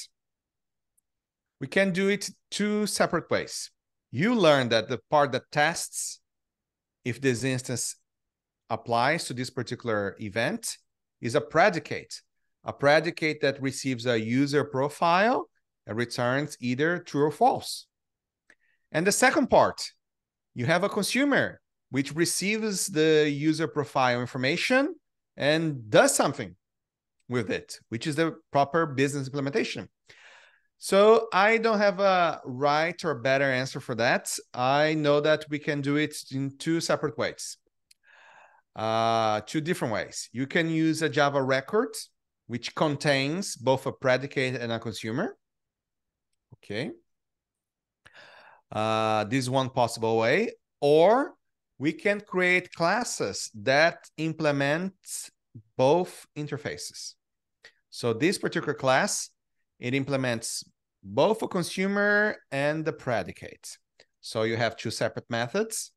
We can do it two separate ways. You learn that the part that tests if this instance applies to this particular event is a predicate, a predicate that receives a user profile and returns either true or false. And the second part, you have a consumer which receives the user profile information and does something with it, which is the proper business implementation. So I don't have a right or better answer for that. I know that we can do it in two separate ways, uh, two different ways. You can use a Java record, which contains both a predicate and a consumer. Okay. Uh, this is one possible way. Or we can create classes that implement both interfaces. So this particular class, it implements both a consumer and the predicate. So you have two separate methods.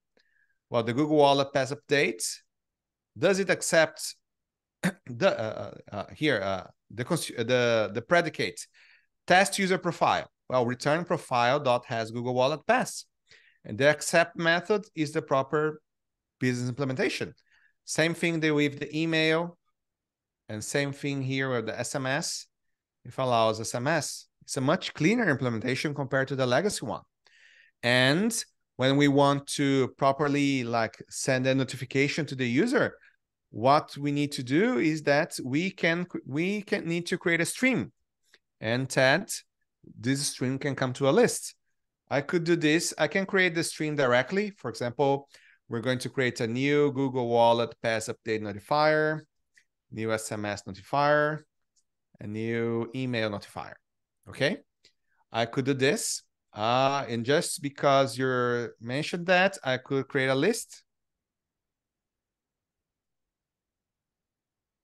Well, the Google Wallet Pass Update, does it accept the uh, uh, uh here uh, the the the predicate test user profile? Well, return profile dot has Google Wallet Pass. And the accept method is the proper business implementation. Same thing with the email, and same thing here with the SMS. If allows SMS, it's a much cleaner implementation compared to the legacy one. And when we want to properly like send a notification to the user, what we need to do is that we can we can need to create a stream, and that this stream can come to a list. I could do this. I can create the stream directly. For example, we're going to create a new Google Wallet Pass Update notifier, new SMS notifier, a new email notifier. Okay. I could do this. Uh, and just because you mentioned that, I could create a list.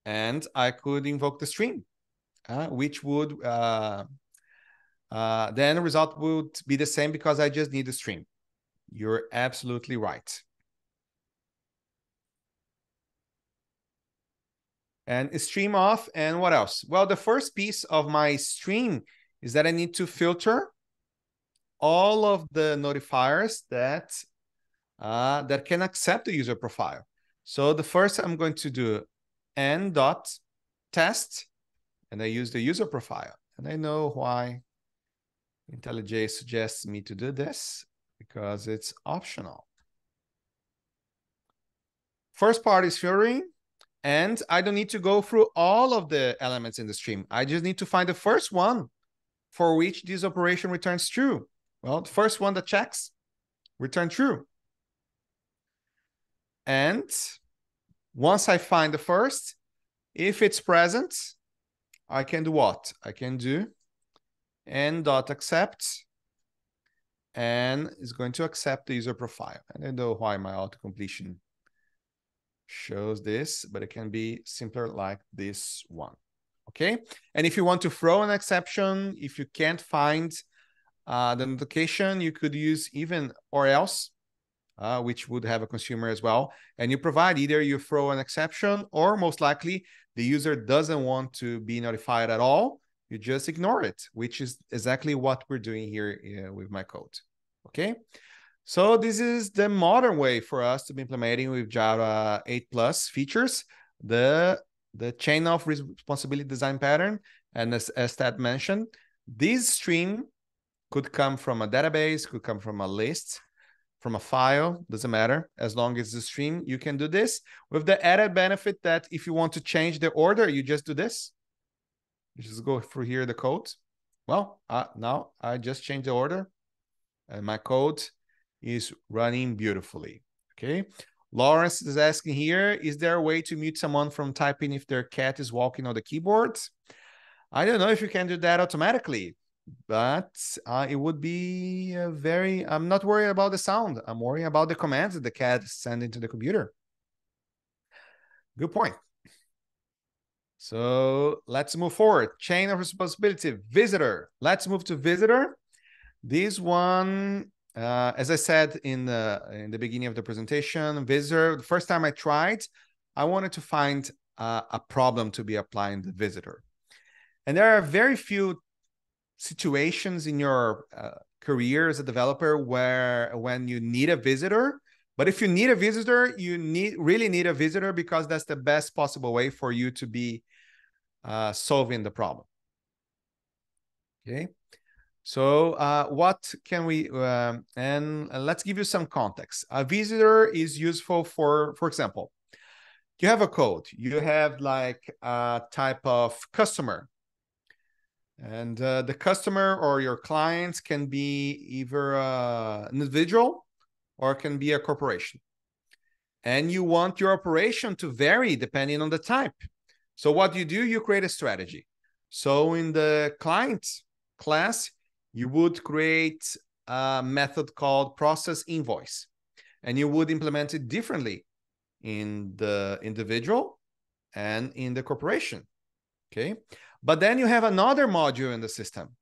And I could invoke the stream, uh, which would uh, uh, then the result would be the same because I just need the stream. You're absolutely right. And stream off and what else? Well, the first piece of my stream is that I need to filter all of the notifiers that uh, that can accept the user profile. So the first I'm going to do n dot test, and I use the user profile. And I know why IntelliJ suggests me to do this because it's optional. First part is filtering, and I don't need to go through all of the elements in the stream. I just need to find the first one for which this operation returns true. Well, the first one that checks, return true. And once I find the first, if it's present, I can do what? I can do n dot accept and is going to accept the user profile. I don't know why my auto completion shows this, but it can be simpler like this one. Okay. And if you want to throw an exception, if you can't find uh, the notification, you could use even or else, uh, which would have a consumer as well. And you provide either you throw an exception or most likely the user doesn't want to be notified at all you just ignore it, which is exactly what we're doing here uh, with my code. Okay. So this is the modern way for us to be implementing with Java 8 plus features, the, the chain of responsibility design pattern. And as, as Ted mentioned, this stream could come from a database, could come from a list, from a file, doesn't matter. As long as the stream, you can do this with the added benefit that if you want to change the order, you just do this just go through here the code. Well, uh, now I just changed the order and my code is running beautifully. Okay. Lawrence is asking here, is there a way to mute someone from typing if their cat is walking on the keyboard? I don't know if you can do that automatically, but uh, it would be very, I'm not worried about the sound. I'm worrying about the commands that the cat is sending to the computer. Good point. So let's move forward. Chain of responsibility, visitor. Let's move to visitor. This one uh, as I said in the in the beginning of the presentation, visitor. The first time I tried, I wanted to find uh, a problem to be applying the visitor, and there are very few situations in your uh, career as a developer where when you need a visitor. But if you need a visitor, you need really need a visitor because that's the best possible way for you to be uh, solving the problem. Okay. So uh, what can we, um, and let's give you some context. A visitor is useful for, for example, you have a code, you have like a type of customer and uh, the customer or your clients can be either uh, an individual or can be a corporation. And you want your operation to vary depending on the type. So what you do, you create a strategy. So in the client class, you would create a method called process invoice and you would implement it differently in the individual and in the corporation okay? But then you have another module in the system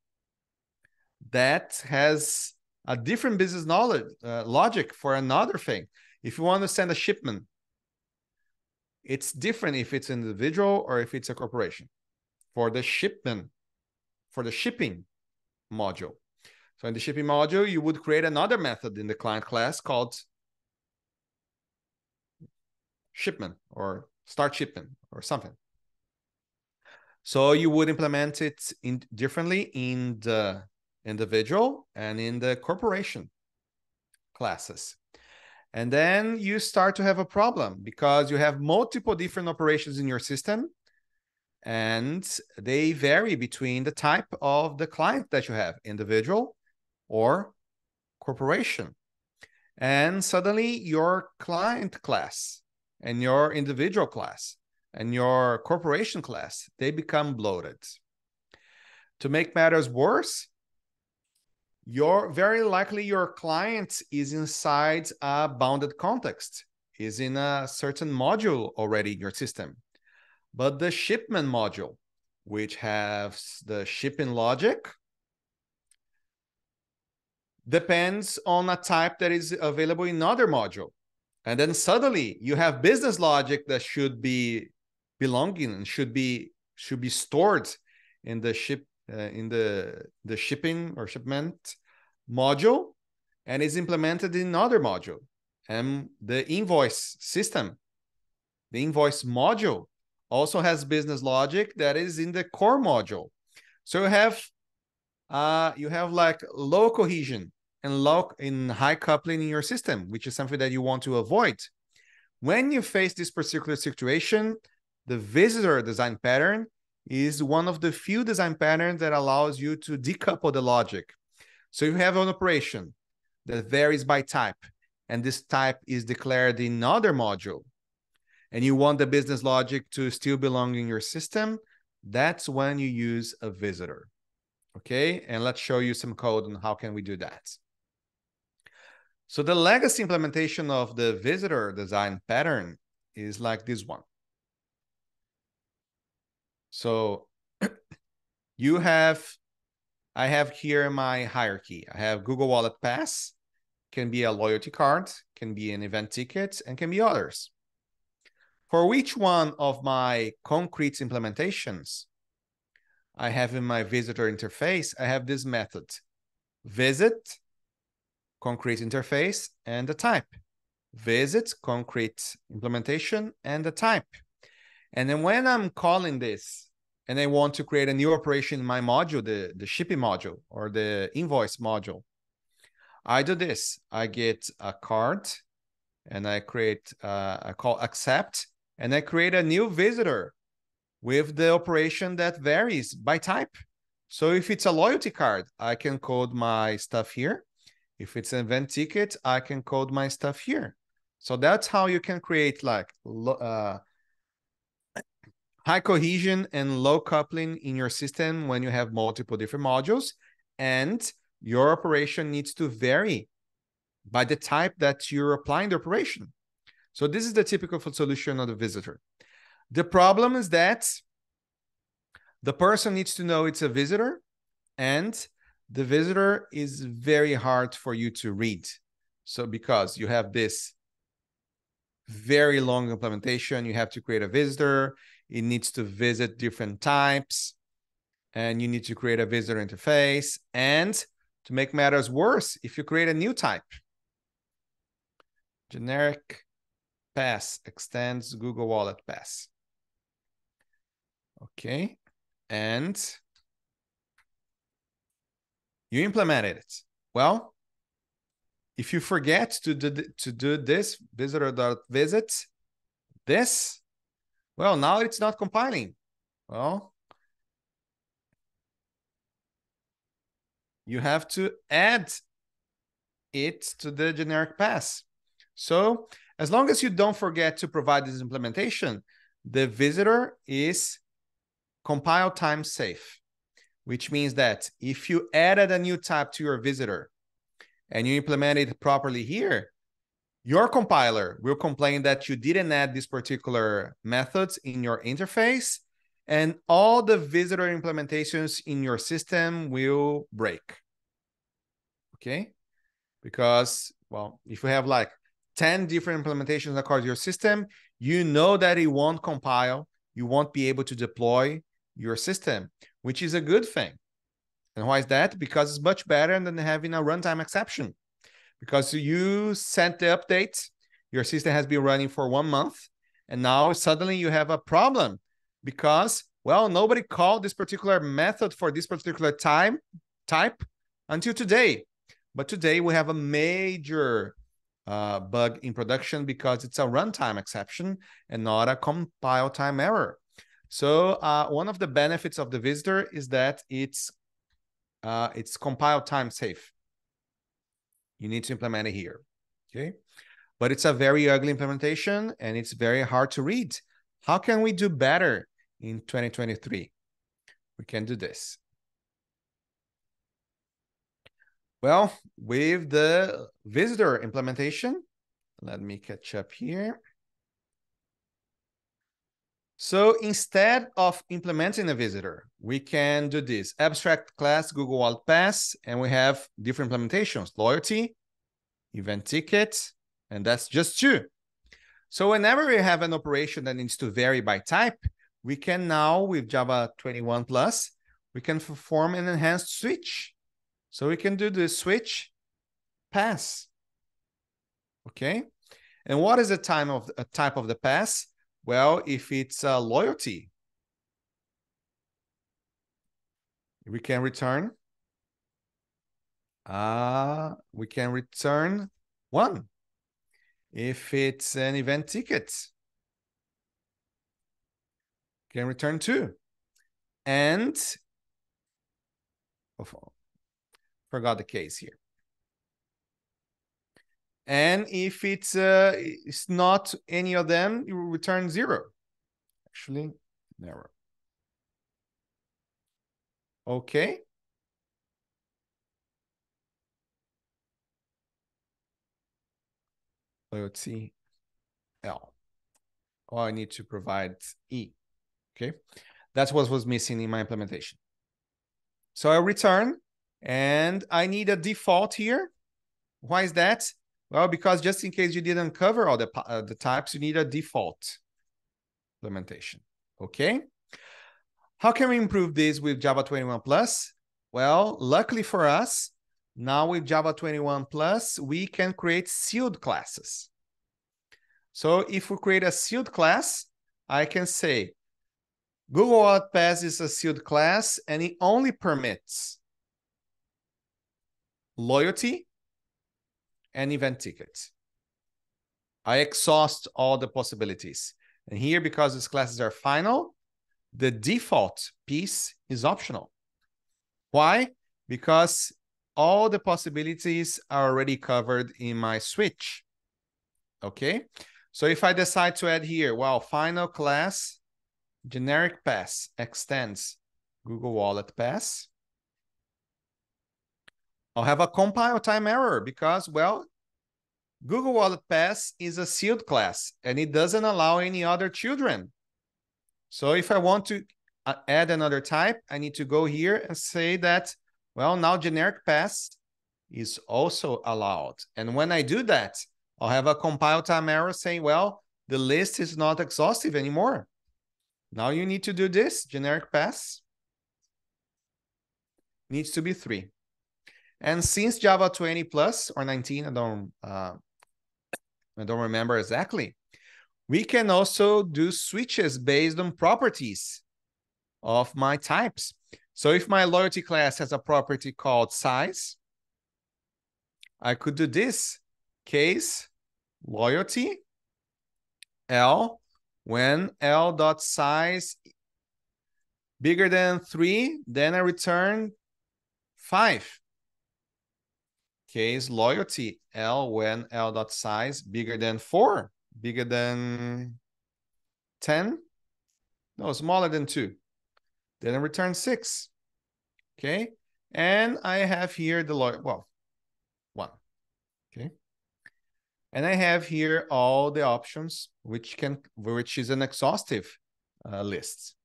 that has a different business knowledge uh, logic for another thing. If you want to send a shipment it's different if it's an individual or if it's a corporation for the shipment for the shipping module. So in the shipping module, you would create another method in the client class called shipment or start shipment or something. So you would implement it in differently in the individual and in the corporation classes. And then you start to have a problem because you have multiple different operations in your system and they vary between the type of the client that you have individual or corporation. And suddenly your client class and your individual class and your corporation class they become bloated. To make matters worse your very likely your client is inside a bounded context is in a certain module already in your system but the shipment module, which has the shipping logic, depends on a type that is available in other module. And then suddenly you have business logic that should be belonging and should be should be stored in the ship uh, in the the shipping or shipment module and is implemented in another module and the invoice system the invoice module also has business logic that is in the core module. So you have uh, you have like low cohesion and low in high coupling in your system, which is something that you want to avoid. When you face this particular situation, the visitor design pattern is one of the few design patterns that allows you to decouple the logic. So you have an operation that varies by type, and this type is declared in another module and you want the business logic to still belong in your system, that's when you use a visitor. Okay, and let's show you some code on how can we do that. So the legacy implementation of the visitor design pattern is like this one. So you have, I have here my hierarchy. I have Google Wallet Pass, can be a loyalty card, can be an event ticket, and can be others. For each one of my concrete implementations, I have in my visitor interface, I have this method, visit, concrete interface, and the type. Visit, concrete implementation, and the type. And then when I'm calling this, and I want to create a new operation in my module, the, the shipping module or the invoice module, I do this. I get a card and I create, uh, I call accept, and I create a new visitor with the operation that varies by type. So if it's a loyalty card, I can code my stuff here. If it's an event ticket, I can code my stuff here. So that's how you can create like uh, high cohesion and low coupling in your system when you have multiple different modules. And your operation needs to vary by the type that you're applying the operation. So this is the typical solution of the visitor. The problem is that the person needs to know it's a visitor and the visitor is very hard for you to read. So because you have this very long implementation, you have to create a visitor, it needs to visit different types, and you need to create a visitor interface. And to make matters worse, if you create a new type, generic pass extends Google Wallet pass. Okay, and you implemented it. Well, if you forget to do, to do this visitor.visit, this, well, now it's not compiling. Well, you have to add it to the generic pass. So as long as you don't forget to provide this implementation, the visitor is compile time safe, which means that if you added a new type to your visitor and you implement it properly here, your compiler will complain that you didn't add these particular methods in your interface and all the visitor implementations in your system will break. Okay? Because, well, if you have like 10 different implementations across your system, you know that it won't compile, you won't be able to deploy your system, which is a good thing. And why is that? Because it's much better than having a runtime exception. Because you sent the update, your system has been running for one month, and now suddenly you have a problem because, well, nobody called this particular method for this particular time type until today. But today we have a major uh, bug in production because it's a runtime exception and not a compile time error. So uh, one of the benefits of the visitor is that it's uh, it's compile time safe. You need to implement it here, okay? But it's a very ugly implementation and it's very hard to read. How can we do better in 2023? We can do this. Well, with the visitor implementation, let me catch up here. So instead of implementing a visitor, we can do this abstract class Google Wallet Pass, and we have different implementations, loyalty, event ticket, and that's just two. So whenever we have an operation that needs to vary by type, we can now with Java 21 plus, we can perform an enhanced switch. So we can do the switch pass. Okay. And what is the time of a type of the pass? Well, if it's a loyalty, we can return. Uh, we can return one. If it's an event ticket, can return two. And oh, forgot the case here. And if it's uh, it's not any of them, you return zero. Actually, never. Okay. Let's see. L. Oh, I need to provide E. Okay. That's what was missing in my implementation. So I return and I need a default here. Why is that? Well, because just in case you didn't cover all the, uh, the types, you need a default implementation. Okay. How can we improve this with Java 21 Plus? Well, luckily for us, now with Java 21 Plus, we can create sealed classes. So if we create a sealed class, I can say Google Wallet Pass is a sealed class and it only permits loyalty and event tickets. I exhaust all the possibilities. And here, because these classes are final, the default piece is optional. Why? Because all the possibilities are already covered in my switch. Okay. So if I decide to add here, well, final class, generic pass extends Google Wallet Pass. I'll have a compile time error because, well, Google Wallet Pass is a sealed class and it doesn't allow any other children. So if I want to uh, add another type, I need to go here and say that, Well, now generic pass is also allowed. And when I do that, I'll have a compile time error saying, well, the list is not exhaustive anymore. Now you need to do this, generic pass needs to be three. And since Java 20 plus or 19, I don't, uh, I don't remember exactly, we can also do switches based on properties of my types. So if my loyalty class has a property called size, I could do this case loyalty L when L dot size bigger than three, then I return five. Case loyalty L when L dot size bigger than four, bigger than 10, no, smaller than two. Then I return six. Okay. And I have here the lawyer, well, one. Okay. And I have here all the options, which can, which is an exhaustive uh, list,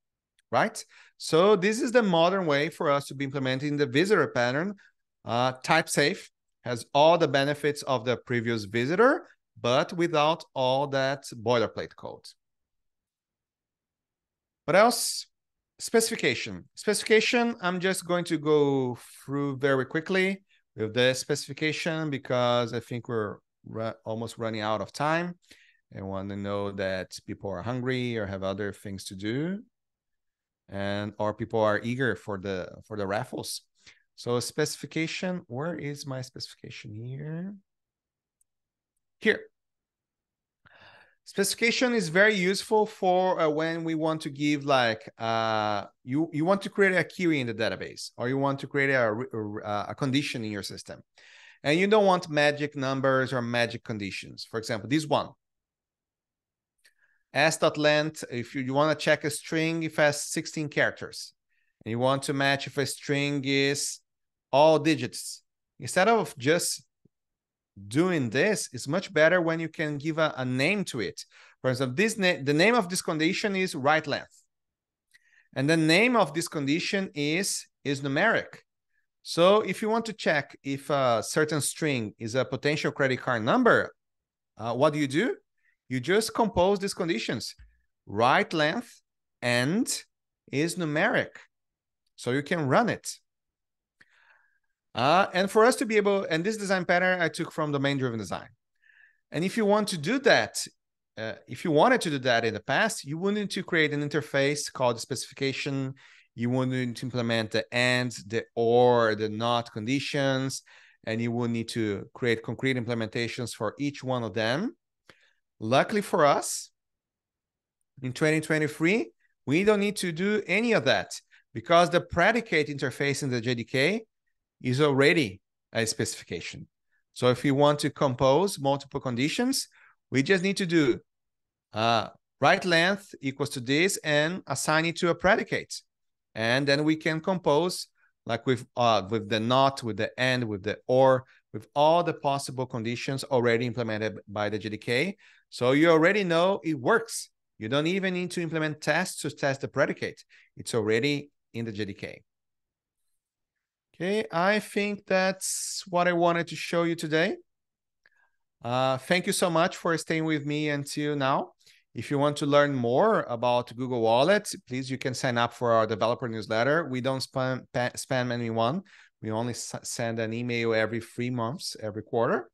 right? So this is the modern way for us to be implementing the visitor pattern. Uh, type safe has all the benefits of the previous visitor, but without all that boilerplate code. What else? Specification. Specification, I'm just going to go through very quickly with the specification because I think we're almost running out of time. I want to know that people are hungry or have other things to do and or people are eager for the for the raffles. So specification, where is my specification here? Here. Specification is very useful for uh, when we want to give like uh, you you want to create a query in the database or you want to create a, a, a condition in your system, and you don't want magic numbers or magic conditions. For example, this one s.length. If you, you want to check a string, if it has 16 characters, and you want to match if a string is all digits, instead of just doing this is much better when you can give a, a name to it. For example, this na the name of this condition is right length. And the name of this condition is, is numeric. So if you want to check if a certain string is a potential credit card number, uh, what do you do? You just compose these conditions. Write length and is numeric. So you can run it. Uh, and for us to be able, and this design pattern I took from domain driven design. And if you want to do that, uh, if you wanted to do that in the past, you would need to create an interface called specification. You would need to implement the and, the or, the not conditions, and you would need to create concrete implementations for each one of them. Luckily for us, in 2023, we don't need to do any of that because the predicate interface in the JDK is already a specification. So if we want to compose multiple conditions, we just need to do uh, right length equals to this and assign it to a predicate. And then we can compose like with uh, with the not, with the and, with the or, with all the possible conditions already implemented by the JDK. So you already know it works. You don't even need to implement tests to test the predicate. It's already in the JDK. Okay, I think that's what I wanted to show you today. Uh, thank you so much for staying with me until now. If you want to learn more about Google Wallet, please, you can sign up for our developer newsletter. We don't spam, spam anyone. We only send an email every three months, every quarter.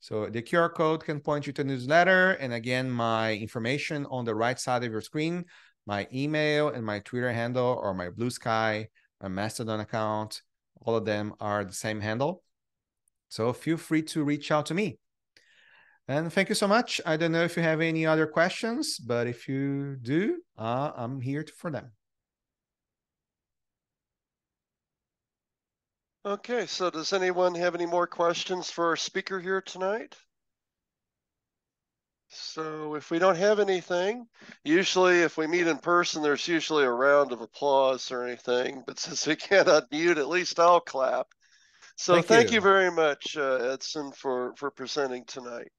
So the QR code can point you to the newsletter. And again, my information on the right side of your screen, my email and my Twitter handle or my Bluesky, my Mastodon account, all of them are the same handle. So feel free to reach out to me. And thank you so much. I don't know if you have any other questions, but if you do, uh, I'm here for them. Okay, so does anyone have any more questions for our speaker here tonight? So if we don't have anything, usually if we meet in person, there's usually a round of applause or anything. But since we can't unmute, at least I'll clap. So thank, thank you. you. very much, uh, Edson, for, for presenting tonight.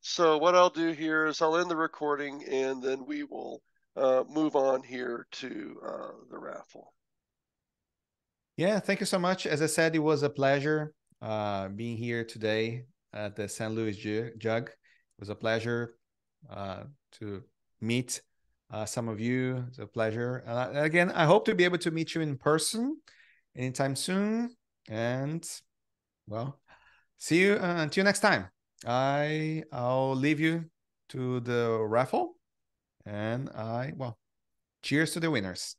So what I'll do here is I'll end the recording and then we will uh, move on here to uh, the raffle. Yeah, thank you so much. As I said, it was a pleasure uh, being here today at the St. Louis Jug. It was a pleasure uh, to meet uh, some of you. It's a pleasure. Uh, again, I hope to be able to meet you in person anytime soon. And well, see you uh, until next time. I I'll leave you to the raffle, and I well, cheers to the winners.